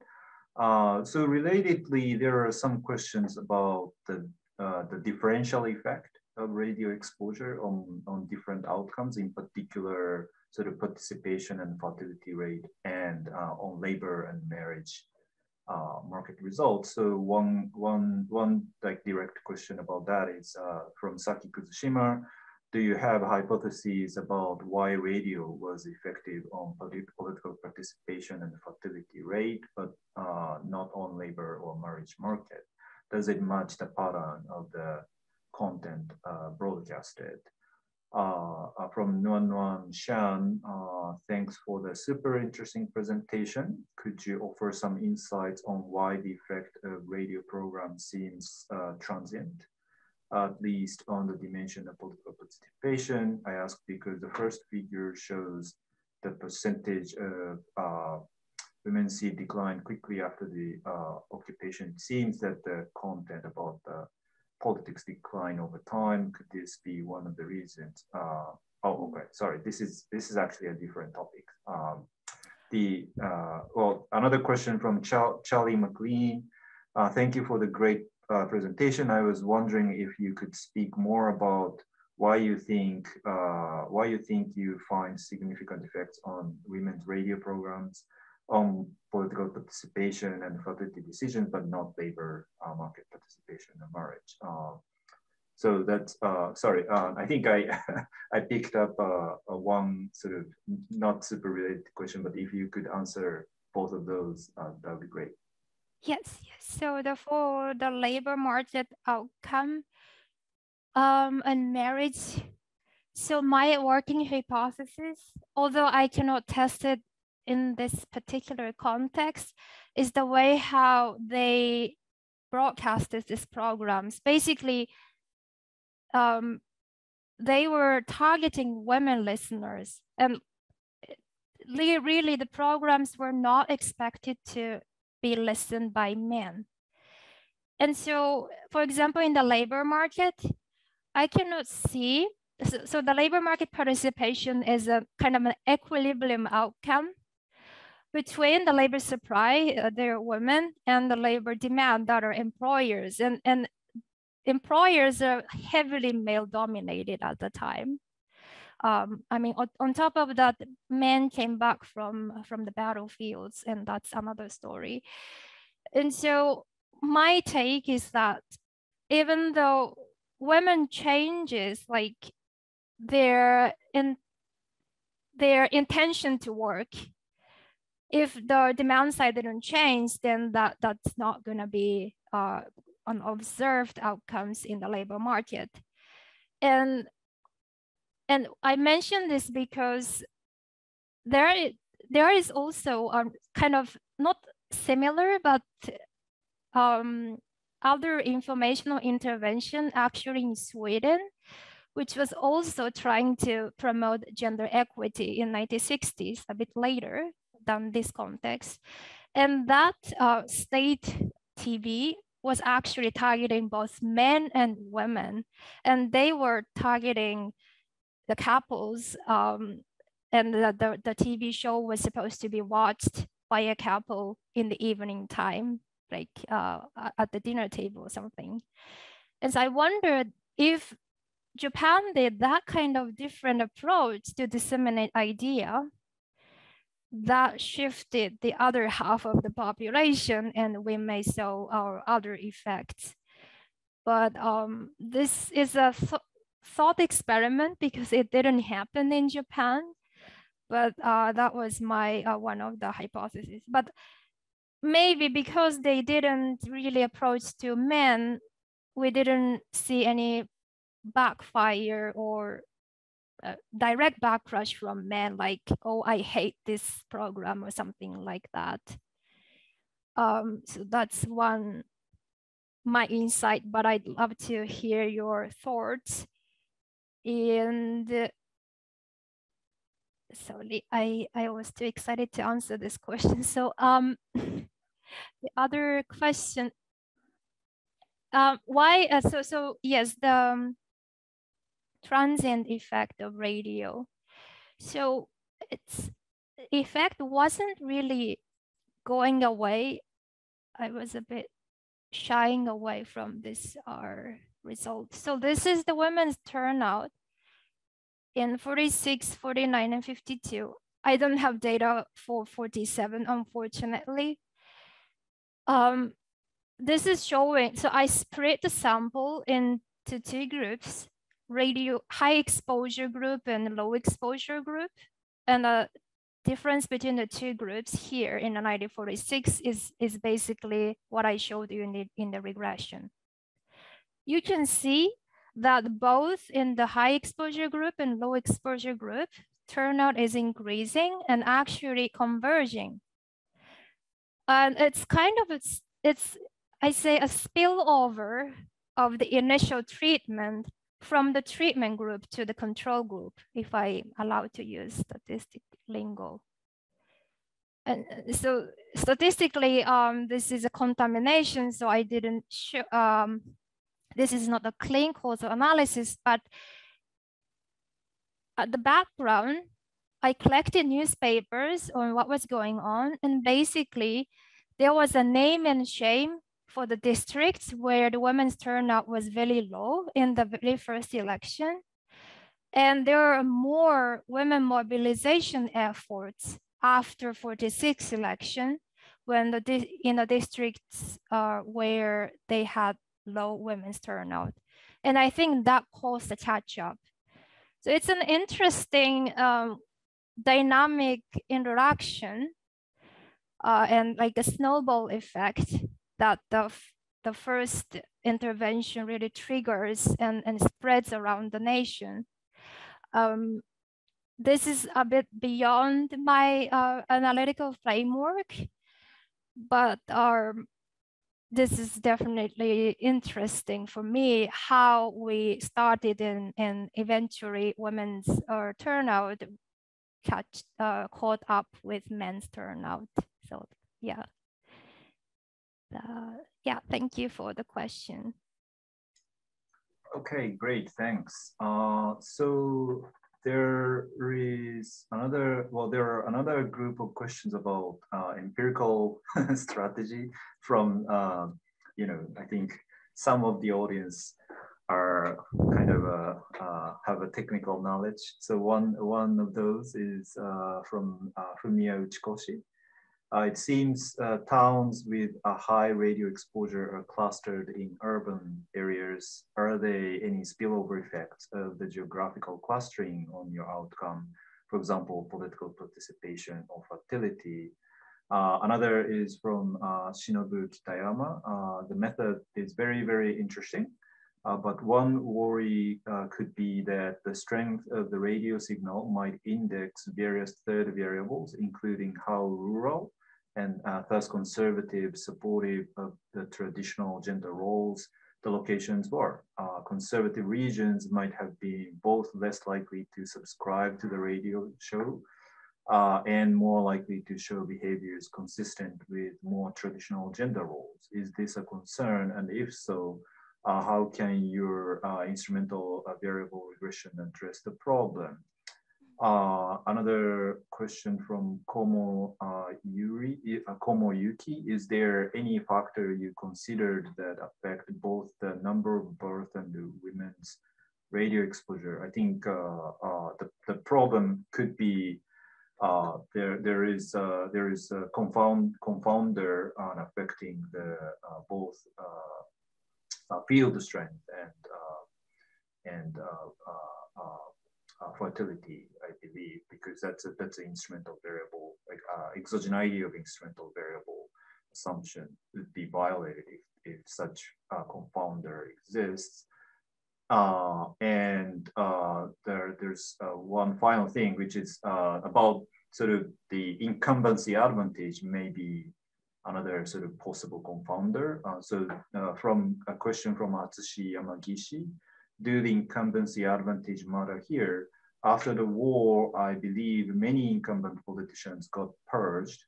Uh, so relatedly, there are some questions about the uh, the differential effect radio exposure on, on different outcomes, in particular sort of participation and fertility rate and uh, on labor and marriage uh, market results. So one, one, one like direct question about that is uh, from Saki Kuzushima. Do you have hypotheses about why radio was effective on political participation and fertility rate, but uh, not on labor or marriage market? Does it match the pattern of the content uh, broadcasted. Uh, uh, from Nuan Nuan Shan, thanks for the super interesting presentation. Could you offer some insights on why the effect of radio program seems transient? at least on the dimension of political participation. I ask because the first figure shows the percentage of uh, women see decline quickly after the uh, occupation. It seems that the content about the politics decline over time? Could this be one of the reasons? Uh, oh, okay, sorry. This is this is actually a different topic. Um, the uh, well, another question from Charlie McLean. Uh, thank you for the great uh, presentation. I was wondering if you could speak more about why you think uh, why you think you find significant effects on women's radio programs, on political participation and fertility decisions, but not labor uh, market participation and marriage. Uh, so that's uh, sorry. Uh, I think I (laughs) I picked up one sort of not super related question, but if you could answer both of those, that would be great. Yes, yes. So the for the labor market outcome um, and marriage. So my working hypothesis, although I cannot test it in this particular context, is the way how they broadcasted these programs. Basically, um, they were targeting women listeners and really the programs were not expected to be listened by men. And so, for example, in the labor market, I cannot see, so, so the labor market participation is a kind of an equilibrium outcome between the labor supply, uh, there are women, and the labor demand that are employers. And, and employers are heavily male dominated at the time. Um, I mean, on, on, top of that, men came back from, from the battlefields, and that's another story. And so my take is that even though women changes like their in their intention to work, if the demand side didn't change, then that that's not going to be uh, unobserved outcomes in the labor market. And, and I mention this because there, there is also a kind of not similar, but um, other informational intervention actually in Sweden, which was also trying to promote gender equity in 1960s, a bit later than this context. And that uh, state TV was actually targeting both men and women. And they were targeting the couples. Um, and the, the, the TV show was supposed to be watched by a couple in the evening time, like uh, at the dinner table or something. And so I wondered if Japan did that kind of different approach to disseminate idea, that shifted the other half of the population and we may saw our other effects. But um, this is a th thought experiment because it didn't happen in Japan. But uh, that was my uh, one of the hypotheses. But maybe because they didn't really approach to men, we didn't see any backfire or direct backlash from men like, oh, I hate this program or something like that. Um, so that's one, my insight, but I'd love to hear your thoughts. And uh, sorry, I, I was too excited to answer this question. So um, (laughs) the other question, um, why, uh, so, so yes, the, um, transient effect of radio. So its effect wasn't really going away. I was a bit shying away from this uh, result. So this is the women's turnout in 46, 49, and 52. I don't have data for 47, unfortunately. Um, this is showing, so I split the sample into two groups radio high exposure group and low exposure group. And the difference between the two groups here in the 1946 is, is basically what I showed you in the, in the regression. You can see that both in the high exposure group and low exposure group, turnout is increasing and actually converging. And it's kind of, it's, it's I say a spillover of the initial treatment from the treatment group to the control group, if I allow to use statistic lingo. And so statistically, um, this is a contamination, so I didn't show, um, this is not a clean causal analysis, but at the background, I collected newspapers on what was going on. And basically there was a name and shame for the districts where the women's turnout was very low in the very first election. And there are more women mobilization efforts after 46 election when the in the districts uh, where they had low women's turnout. And I think that caused the catch up. So it's an interesting um, dynamic interaction uh, and like a snowball effect that the, the first intervention really triggers and, and spreads around the nation. Um, this is a bit beyond my uh, analytical framework, but um, this is definitely interesting for me how we started and, and eventually women's uh, turnout catch, uh, caught up with men's turnout. So yeah. Uh, yeah, thank you for the question. Okay, great, thanks. Uh, so there is another, well, there are another group of questions about uh, empirical (laughs) strategy from, uh, you know, I think some of the audience are kind of a, uh, have a technical knowledge. So one, one of those is uh, from uh, Uchikoshi. Uh, it seems uh, towns with a high radio exposure are clustered in urban areas. Are there any spillover effects of the geographical clustering on your outcome? For example, political participation or fertility. Uh, another is from uh, Shinobu Kitayama. Uh, the method is very, very interesting. Uh, but one worry uh, could be that the strength of the radio signal might index various third variables, including how rural and uh, thus conservative, supportive of the traditional gender roles the locations were. Uh, conservative regions might have been both less likely to subscribe to the radio show uh, and more likely to show behaviors consistent with more traditional gender roles. Is this a concern? And if so, uh, how can your uh, instrumental uh, variable regression address the problem? Uh, another question from Komo uh, Yuri, uh, Komo Yuki, is there any factor you considered that affect both the number of birth and the women's radio exposure? I think uh, uh, the, the problem could be uh, there there is there is a confound confounder on affecting the both field strength and and uh, fertility, I believe, because that's a, that's an instrumental variable, like uh, exogeneity of instrumental variable assumption would be violated if, if such a confounder exists. Uh, and uh, there, there's uh, one final thing, which is uh, about sort of the incumbency advantage may be another sort of possible confounder. Uh, so uh, from a question from Atsushi Yamagishi, do the incumbency advantage matter here? After the war, I believe many incumbent politicians got purged,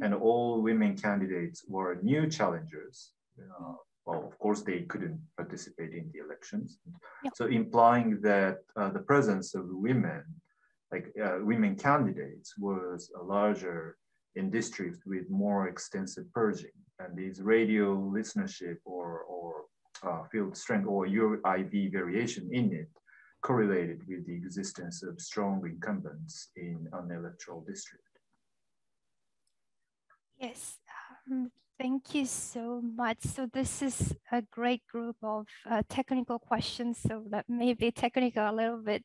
and all women candidates were new challengers. Uh, well, of course, they couldn't participate in the elections. So implying that uh, the presence of women, like uh, women candidates, was a larger in districts with more extensive purging. And these radio listenership or, or uh, field strength or UIV variation in it correlated with the existence of strong incumbents in an electoral district. Yes, um, thank you so much. So this is a great group of uh, technical questions, so that may be technical a little bit.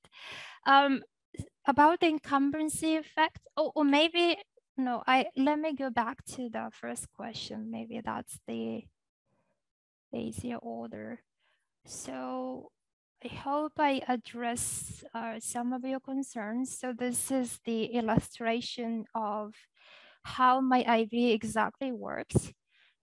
Um, about the incumbency effect, or, or maybe, no, I let me go back to the first question. Maybe that's the easier order. So I hope I address uh, some of your concerns. So this is the illustration of how my IV exactly works.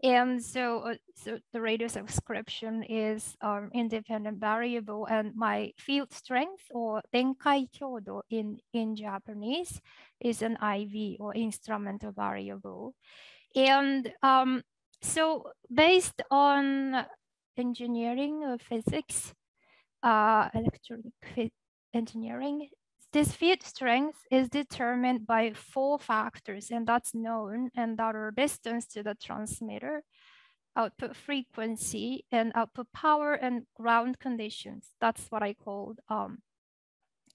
And so, uh, so the radio subscription is um, independent variable and my field strength or Denkai Kyodo in, in Japanese is an IV or instrumental variable. And um, so based on engineering or physics, uh, electronic engineering, this field strength is determined by four factors and that's known and that are distance to the transmitter, output frequency and output power and ground conditions. That's what I called um,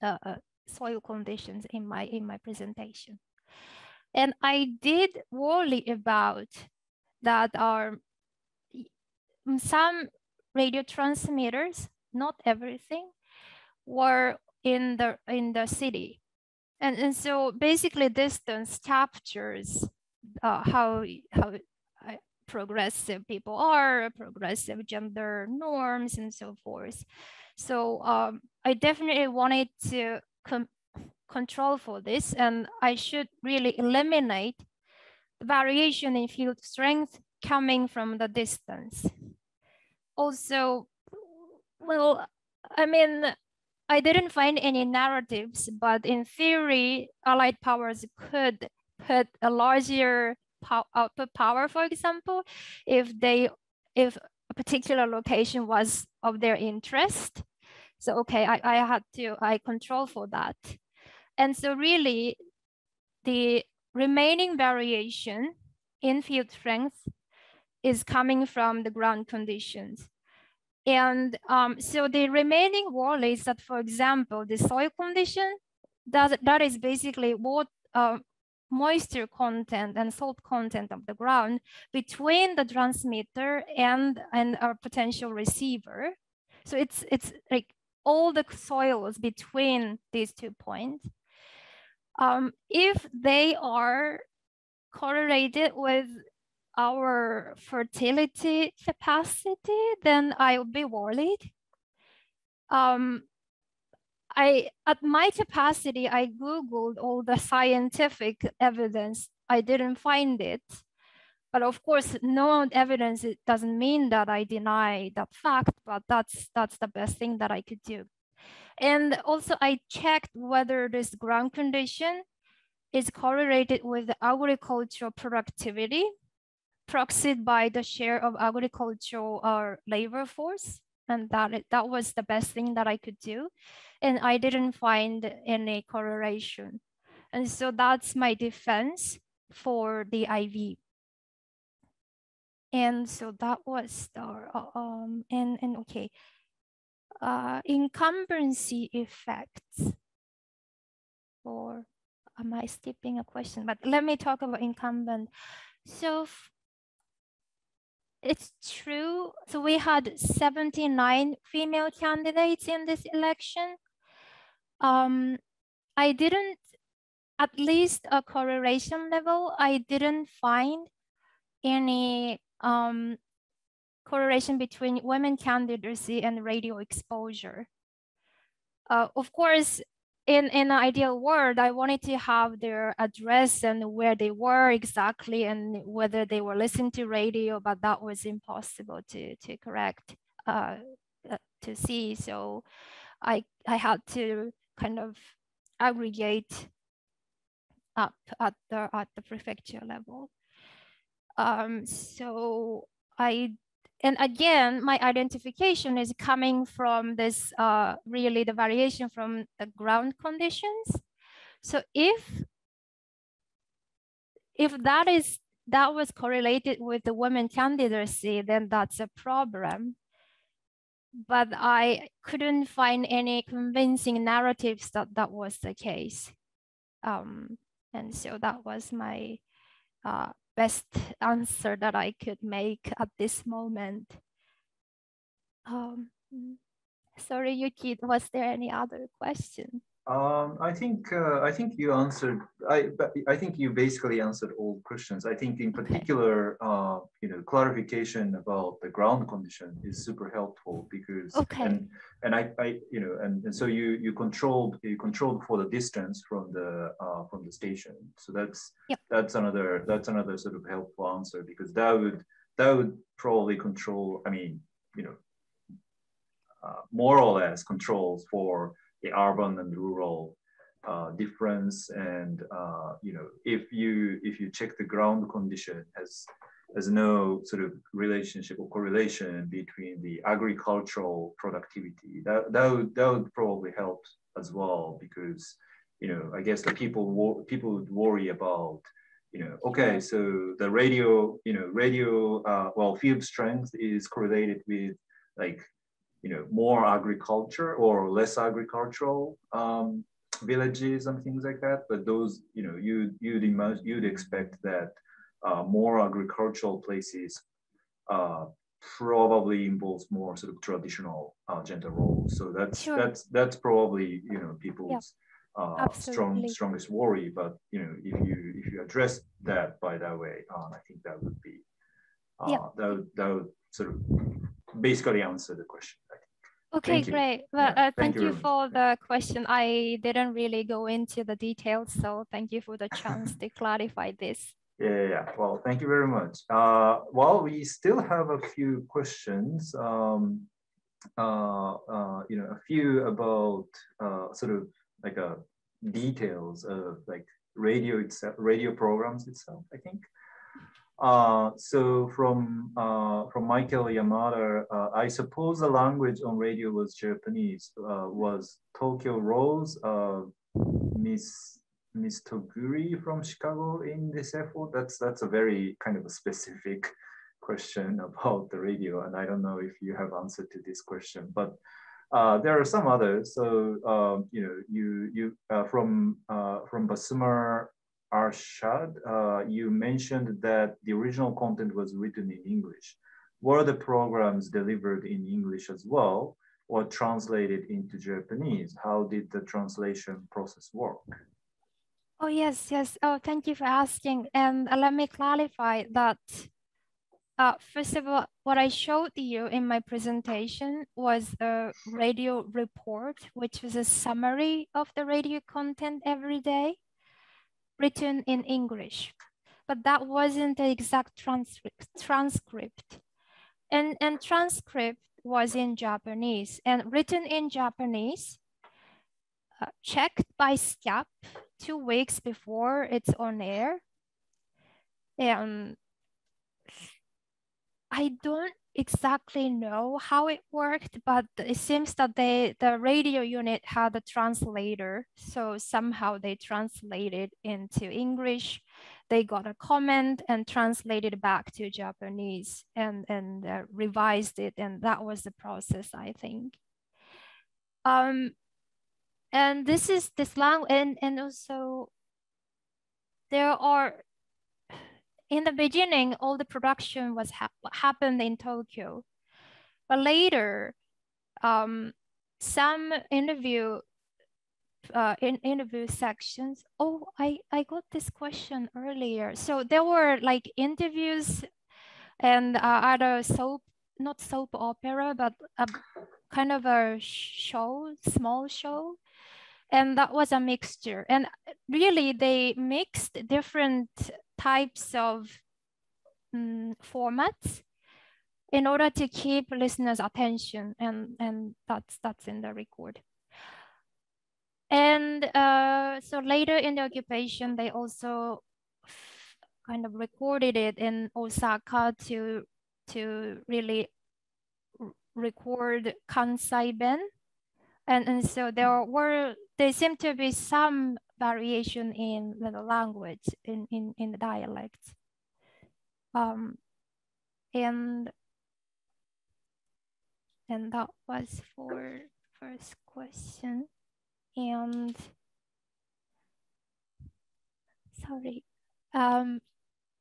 uh, uh, soil conditions in my in my presentation. And I did worry about that are some radio transmitters, not everything, were in the in the city. And, and so basically distance captures uh, how, how uh, progressive people are, progressive gender norms and so forth. So um, I definitely wanted to control for this and I should really eliminate the variation in field strength coming from the distance. Also, well, I mean, I didn't find any narratives, but in theory, allied powers could put a larger output power, for example, if they if a particular location was of their interest. So okay, I, I had to I control for that. And so really the remaining variation in field strength is coming from the ground conditions. And um, so the remaining wall is that, for example, the soil condition, that, that is basically what uh, moisture content and salt content of the ground between the transmitter and, and our potential receiver. So it's, it's like all the soils between these two points. Um, if they are correlated with our fertility capacity, then I would be worried. Um, I at my capacity, I Googled all the scientific evidence. I didn't find it. But of course, no evidence it doesn't mean that I deny that fact, but that's that's the best thing that I could do. And also I checked whether this ground condition is correlated with agricultural productivity proxied by the share of agricultural uh, labor force. And that, that was the best thing that I could do. And I didn't find any correlation. And so that's my defense for the IV. And so that was the, uh, um, and, and okay, uh, incumbency effects, or am I skipping a question? But let me talk about incumbent. So it's true. So we had 79 female candidates in this election. Um, I didn't, at least a correlation level, I didn't find any um, correlation between women candidacy and radio exposure. Uh, of course, in, in an ideal world, I wanted to have their address and where they were exactly and whether they were listening to radio, but that was impossible to, to correct, uh, uh, to see. So I, I had to kind of aggregate up at the, at the prefecture level. Um, so I and again, my identification is coming from this, uh, really the variation from the ground conditions. So if, if that is, that was correlated with the women candidacy, then that's a problem. But I couldn't find any convincing narratives that that was the case. Um, and so that was my uh, best answer that I could make at this moment. Um, sorry, Yuki, was there any other question? Um, I think uh, I think you answered. I I think you basically answered all questions. I think in particular, okay. uh, you know, clarification about the ground condition is super helpful because okay. and and I, I you know and, and so you you controlled you controlled for the distance from the uh, from the station. So that's yep. that's another that's another sort of helpful answer because that would that would probably control. I mean, you know, uh, more or less controls for the urban and rural uh, difference. And uh, you know, if you if you check the ground condition has has no sort of relationship or correlation between the agricultural productivity, that that would that would probably help as well because you know I guess the people people would worry about you know, okay, so the radio, you know, radio, uh, well, field strength is correlated with like, you know, more agriculture or less agricultural um, villages and things like that. But those, you know, you you'd imagine you'd expect that uh, more agricultural places uh, probably involves more sort of traditional uh, gender roles. So that's sure. that's that's probably you know people's uh, strong strongest worry. But you know if you if you address that by that way, uh, I think that would be uh, yeah. that would, that would sort of basically answer the question. Okay, thank great. Well, yeah, uh, thank, thank, you, for the question. I didn't really go into the details, so thank you for the chance (laughs) to clarify this. Yeah, yeah, Well, thank you very much. Uh, well, we still have a few questions. Um, uh, uh, you know, a few about uh, sort of like a uh, details of like radio itself, radio programs itself. I think. Uh, so from uh, from Michael Yamada, uh, I suppose the language on radio was Japanese. Uh, was Tokyo Rose, uh, Miss Miss Toguri from Chicago in this effort? That's that's a very kind of a specific (laughs) question about the radio, and I don't know if you have answered to this question, but there are some others. So you know, you you from from Basumar Arshad, uh, you mentioned that the original content was written in English. Were the programs delivered in English as well, or translated into Japanese? How did the translation process work? Oh, yes, yes. Oh, thank you for asking. And uh, let me clarify that. Uh, first of all, what I showed you in my presentation was a radio report, which was a summary of the radio content every day, written in English. But that wasn't the exact transcript. transcript. And, and transcript was in Japanese and written in Japanese, uh, checked by SCAP two weeks before it's on air. And I don't exactly know how it worked, but it seems that they, the radio unit had a translator. So somehow they translated into English. They got a comment and translated back to Japanese and, and uh, revised it. And that was the process, I think. Um, and this is this language and, and also there are in the beginning all the production was ha happened in tokyo. But later um, some interview uh, in interview sections. Oh i i got this question earlier. So there were like interviews and uh, other soap not soap opera but a kind of a show small show. And that was a mixture. And really they mixed different types of um, formats in order to keep listeners attention and and that's that's in the record. And uh, so later in the occupation they also kind of recorded it in osaka to to really record kansai ben. And, and so there were there seemed to be some variation in the language in, in, in the dialect. Um, and and that was for first question. And sorry. Um,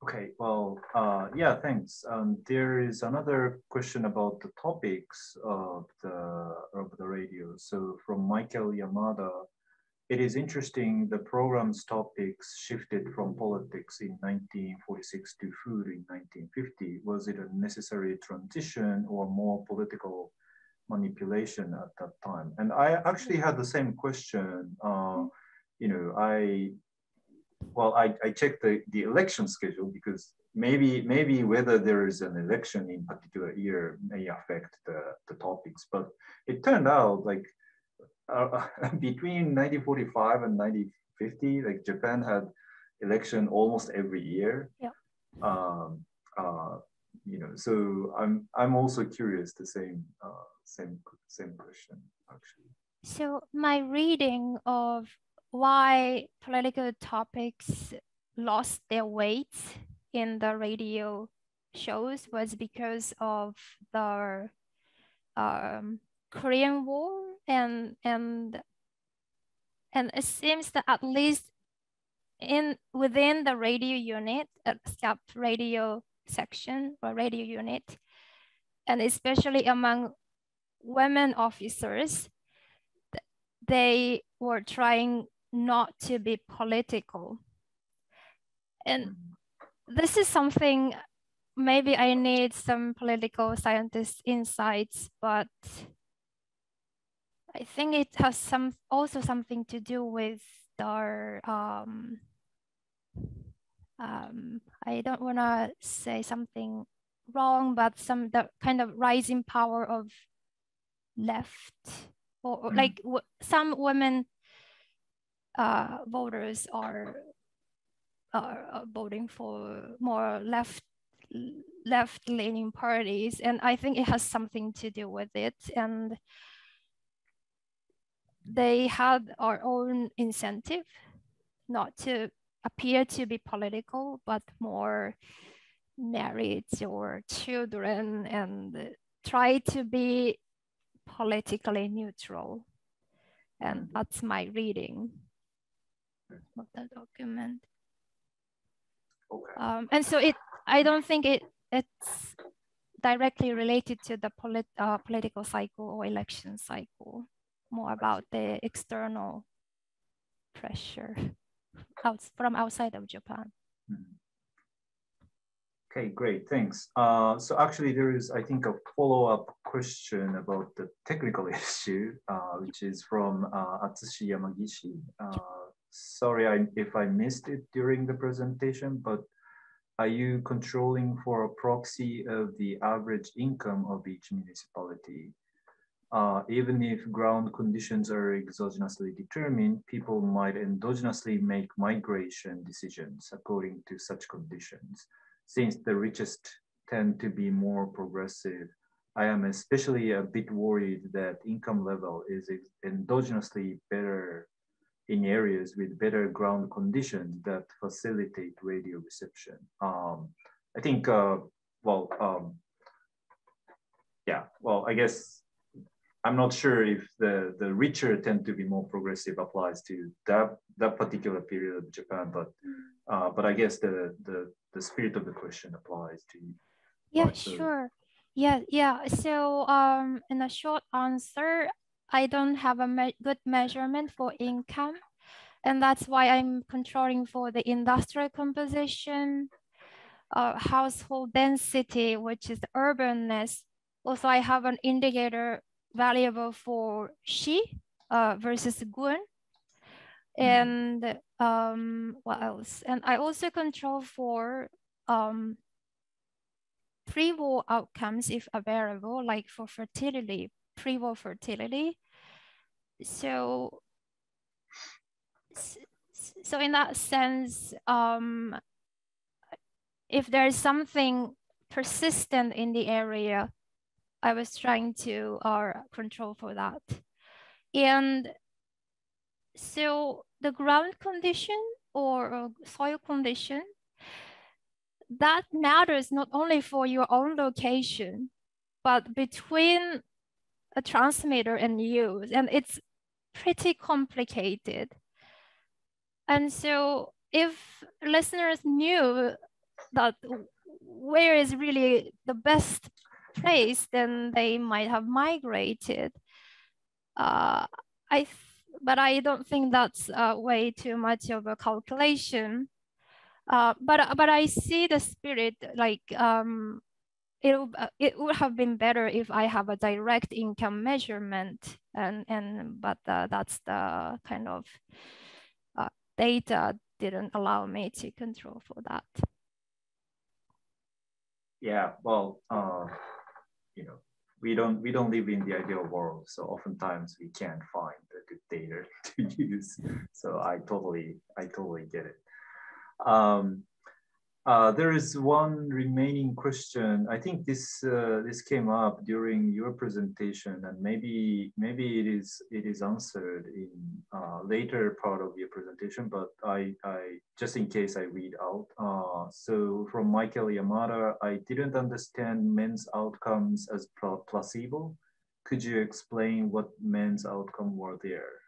Okay, well, uh, yeah, thanks. Um, there is another question about the topics of the of the radio. So from Michael Yamada, it is interesting the program's topics shifted from politics in 1946 to food in 1950. Was it a necessary transition or more political manipulation at that time? And I actually had the same question. Uh, you know, I well, I, I checked the, the election schedule because maybe maybe whether there is an election in particular year may affect the, the topics. But it turned out like uh, (laughs) between 1945 and 1950, like Japan had election almost every year. Yeah. Um, uh, you know, so I'm I'm also curious the same uh, same same question actually. So my reading of why political topics lost their weight in the radio shows was because of the um, Korean War and and and it seems that at least in within the radio unit, uh, SCAP radio section or radio unit, and especially among women officers, they were trying not to be political. And this is something maybe I need some political scientist insights, but I think it has some also something to do with our um, um, I don't want to say something wrong, but some the kind of rising power of left or, or mm. like some women uh, voters are, are voting for more left left leaning parties, and I think it has something to do with it and they had our own incentive not to appear to be political, but more marriage or children and try to be politically neutral. And that's my reading of the document. Okay. Um, and so it, I don't think it it's directly related to the polit uh, political cycle or election cycle more about the external pressure (laughs) out, from outside of Japan. Hmm. Okay, great, thanks. Uh, so actually there is, I think, a follow-up question about the technical (laughs) issue, uh, which is from uh, Atsushi Yamagishi. Uh, sorry I, if I missed it during the presentation, but are you controlling for a proxy of the average income of each municipality? Uh, even if ground conditions are exogenously determined, people might endogenously make migration decisions according to such conditions. Since the richest tend to be more progressive, I am especially a bit worried that income level is endogenously better in areas with better ground conditions that facilitate radio reception. Um, I think, uh, well, um, yeah, well, I guess I'm not sure if the, the richer tend to be more progressive applies to that, that particular period of Japan, but uh, but I guess the, the the spirit of the question applies to yeah sure. Yeah yeah. So um in a short answer I don't have a me good measurement for income and that's why I'm controlling for the industrial composition uh, household density which is the urbanness. Also I have an indicator valuable for shi uh, versus gun. Mm-hmm. And um, what else? And I also control for um, pre-war outcomes if available, like for fertility, pre-war fertility. So, so in that sense, um, if there's something persistent in the area, I was trying to uh, control for that. And so the ground condition or uh, soil condition, that matters not only for your own location, but between a transmitter and you, and it's pretty complicated. And so if listeners knew that where is really the best place, then they might have migrated. Uh, I, but I don't think that's uh, way too much of a calculation. Uh, but but I see the spirit like um, it uh, it would have been better if I have a direct income measurement and and but uh, that's the kind of uh, data didn't allow me to control for that. Yeah, well, uh, you know, we don't we don't live in the ideal world, so oftentimes we can't find the good data (laughs) to use. So I totally I totally get it. Um, Uh, there is one remaining question. I think this uh, this came up during your presentation, and maybe maybe it is it is answered in uh, later part of your presentation. But I I just in case I read out. Uh, so from Michael Yamada, I didn't understand men's outcomes as placebo. Could you explain what men's outcome were there?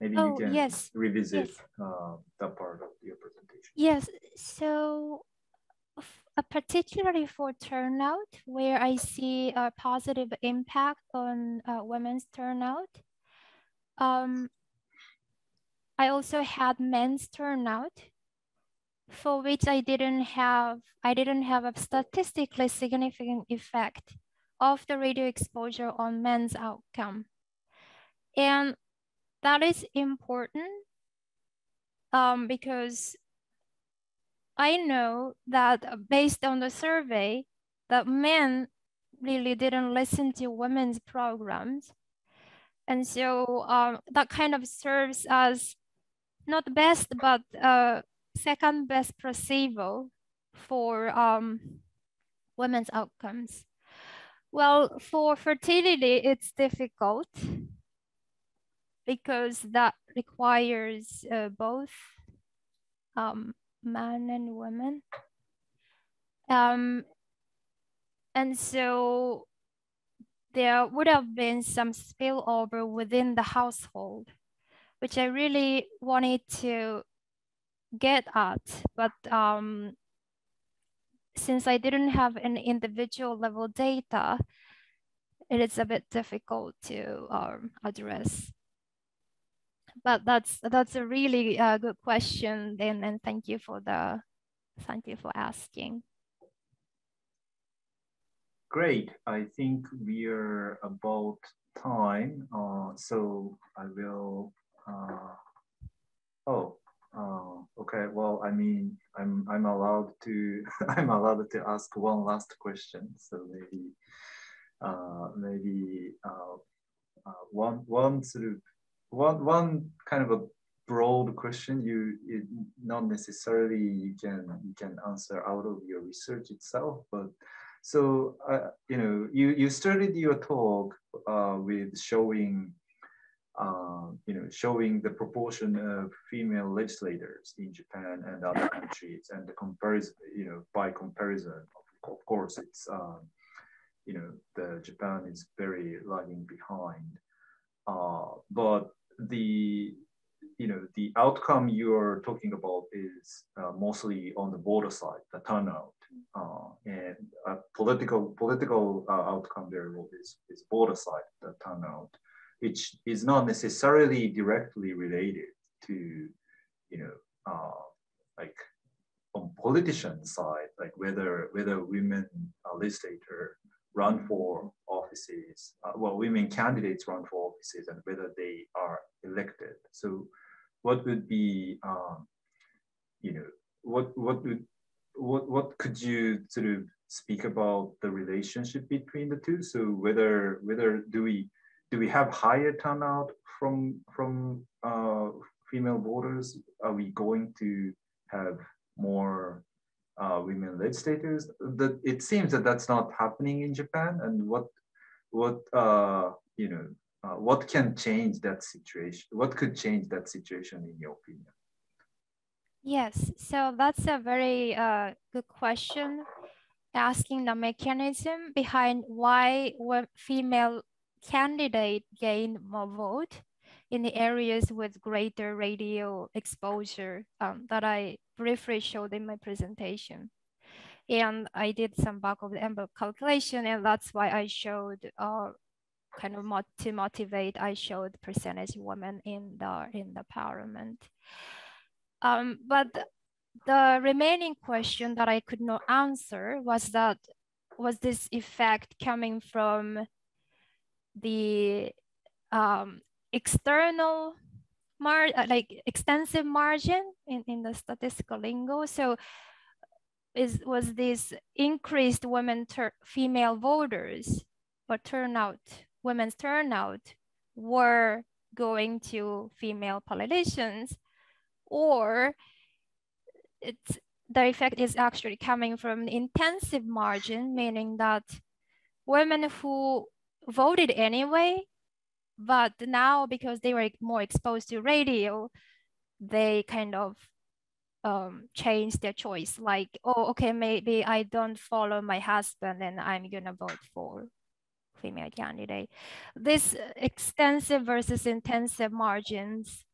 Maybe oh, you can yes. revisit yes. Uh, that part of your presentation. Yes, so uh, particularly for turnout, where I see a positive impact on uh, women's turnout. Um, I also had men's turnout, for which I didn't have I didn't have a statistically significant effect of the radio exposure on men's outcome. And that is important um, because I know that based on the survey, that men really didn't listen to women's programs. And so um, that kind of serves as not best, but uh, second best placebo for um, women's outcomes. Well, for fertility, it's difficult because that requires uh, both um, man and women. Um, and so there would have been some spillover within the household, which I really wanted to get at, but um, since I didn't have an individual level data, it is a bit difficult to um, address but that's that's a really uh, good question and, and thank you for the thank you for asking. Great. I think we are about time uh, so i will uh, oh uh, okay well i mean i'm i'm allowed to (laughs) i'm allowed to ask one last question so maybe uh, maybe uh, uh, one one sort of one one kind of a broad question you it, not necessarily you can you can answer out of your research itself but so uh, you know you you started your talk uh, with showing uh, you know showing the proportion of female legislators in Japan and other countries and the comparison you know by comparison of, of course it's um, you know the Japan is very lagging behind uh, but the you know the outcome you're talking about is uh, mostly on the border side, the turnout, uh, and a political political uh, outcome variable is is border side, the turnout, which is not necessarily directly related to you know uh, like on politician side, like whether whether women legislator run for offices, uh, well, women candidates run for offices and whether they are elected. So what would be, um, you know, what, what would, what, what could you sort of speak about the relationship between the two? So whether, whether do we, do we have higher turnout from, from uh, female voters? Are we going to have more uh, women legislators. That it seems that that's not happening in Japan. And what what uh, you know uh, what can change that situation? What could change that situation in your opinion? Yes, so that's a very uh, good question. Asking the mechanism behind why female candidate gain more vote in the areas with greater radio exposure um, that I briefly showed in my presentation. And I did some back of the envelope calculation, and that's why I showed uh, kind of mot to motivate, I showed percentage women in the in the parliament. Um, but the remaining question that I could not answer was that was this effect coming from the um, external mar uh, like extensive margin in, in the statistical lingo. So is was this increased women female voters or turnout, women's turnout were going to female politicians or it's the effect is actually coming from intensive margin, meaning that women who voted anyway, but now because they were more exposed to radio, they kind of um, change their choice. Like, oh, okay, maybe I don't follow my husband and I'm gonna vote for female candidate. This extensive versus intensive margins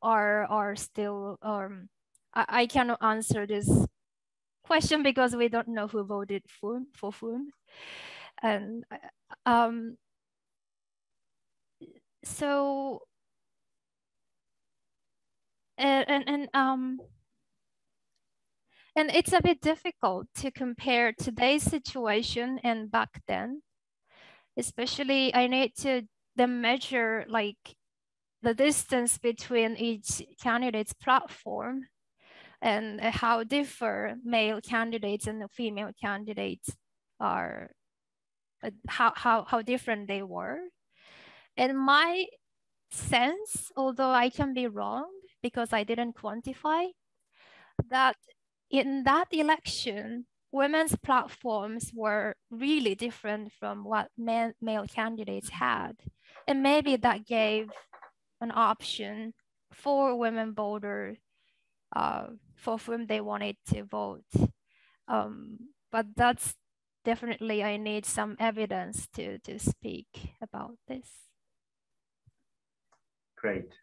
are are still um, I, I cannot answer this question because we don't know who voted for for whom, and um, so and and, um and it's a bit difficult to compare today's situation and back then especially i need to the measure like the distance between each candidate's platform and how differ male candidates and female candidates are uh, how, how, how different they were in my sense although i can be wrong because i didn't quantify that in that election women's platforms were really different from what men, male candidates had and maybe that gave an option for women voters uh, for whom they wanted to vote. Um, but that's definitely, I need some evidence to, to speak about this. Great.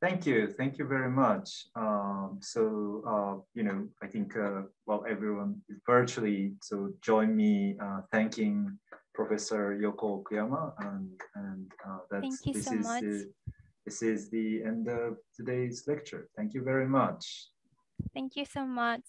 Thank you. Thank you very much. Um, so, uh, you know, I think, uh, well, everyone virtually, so join me uh, thanking Professor Yoko Okuyama. And, and uh, that's, Thank you this so is much. The, this is the end of today's lecture. Thank you very much. Thank you so much.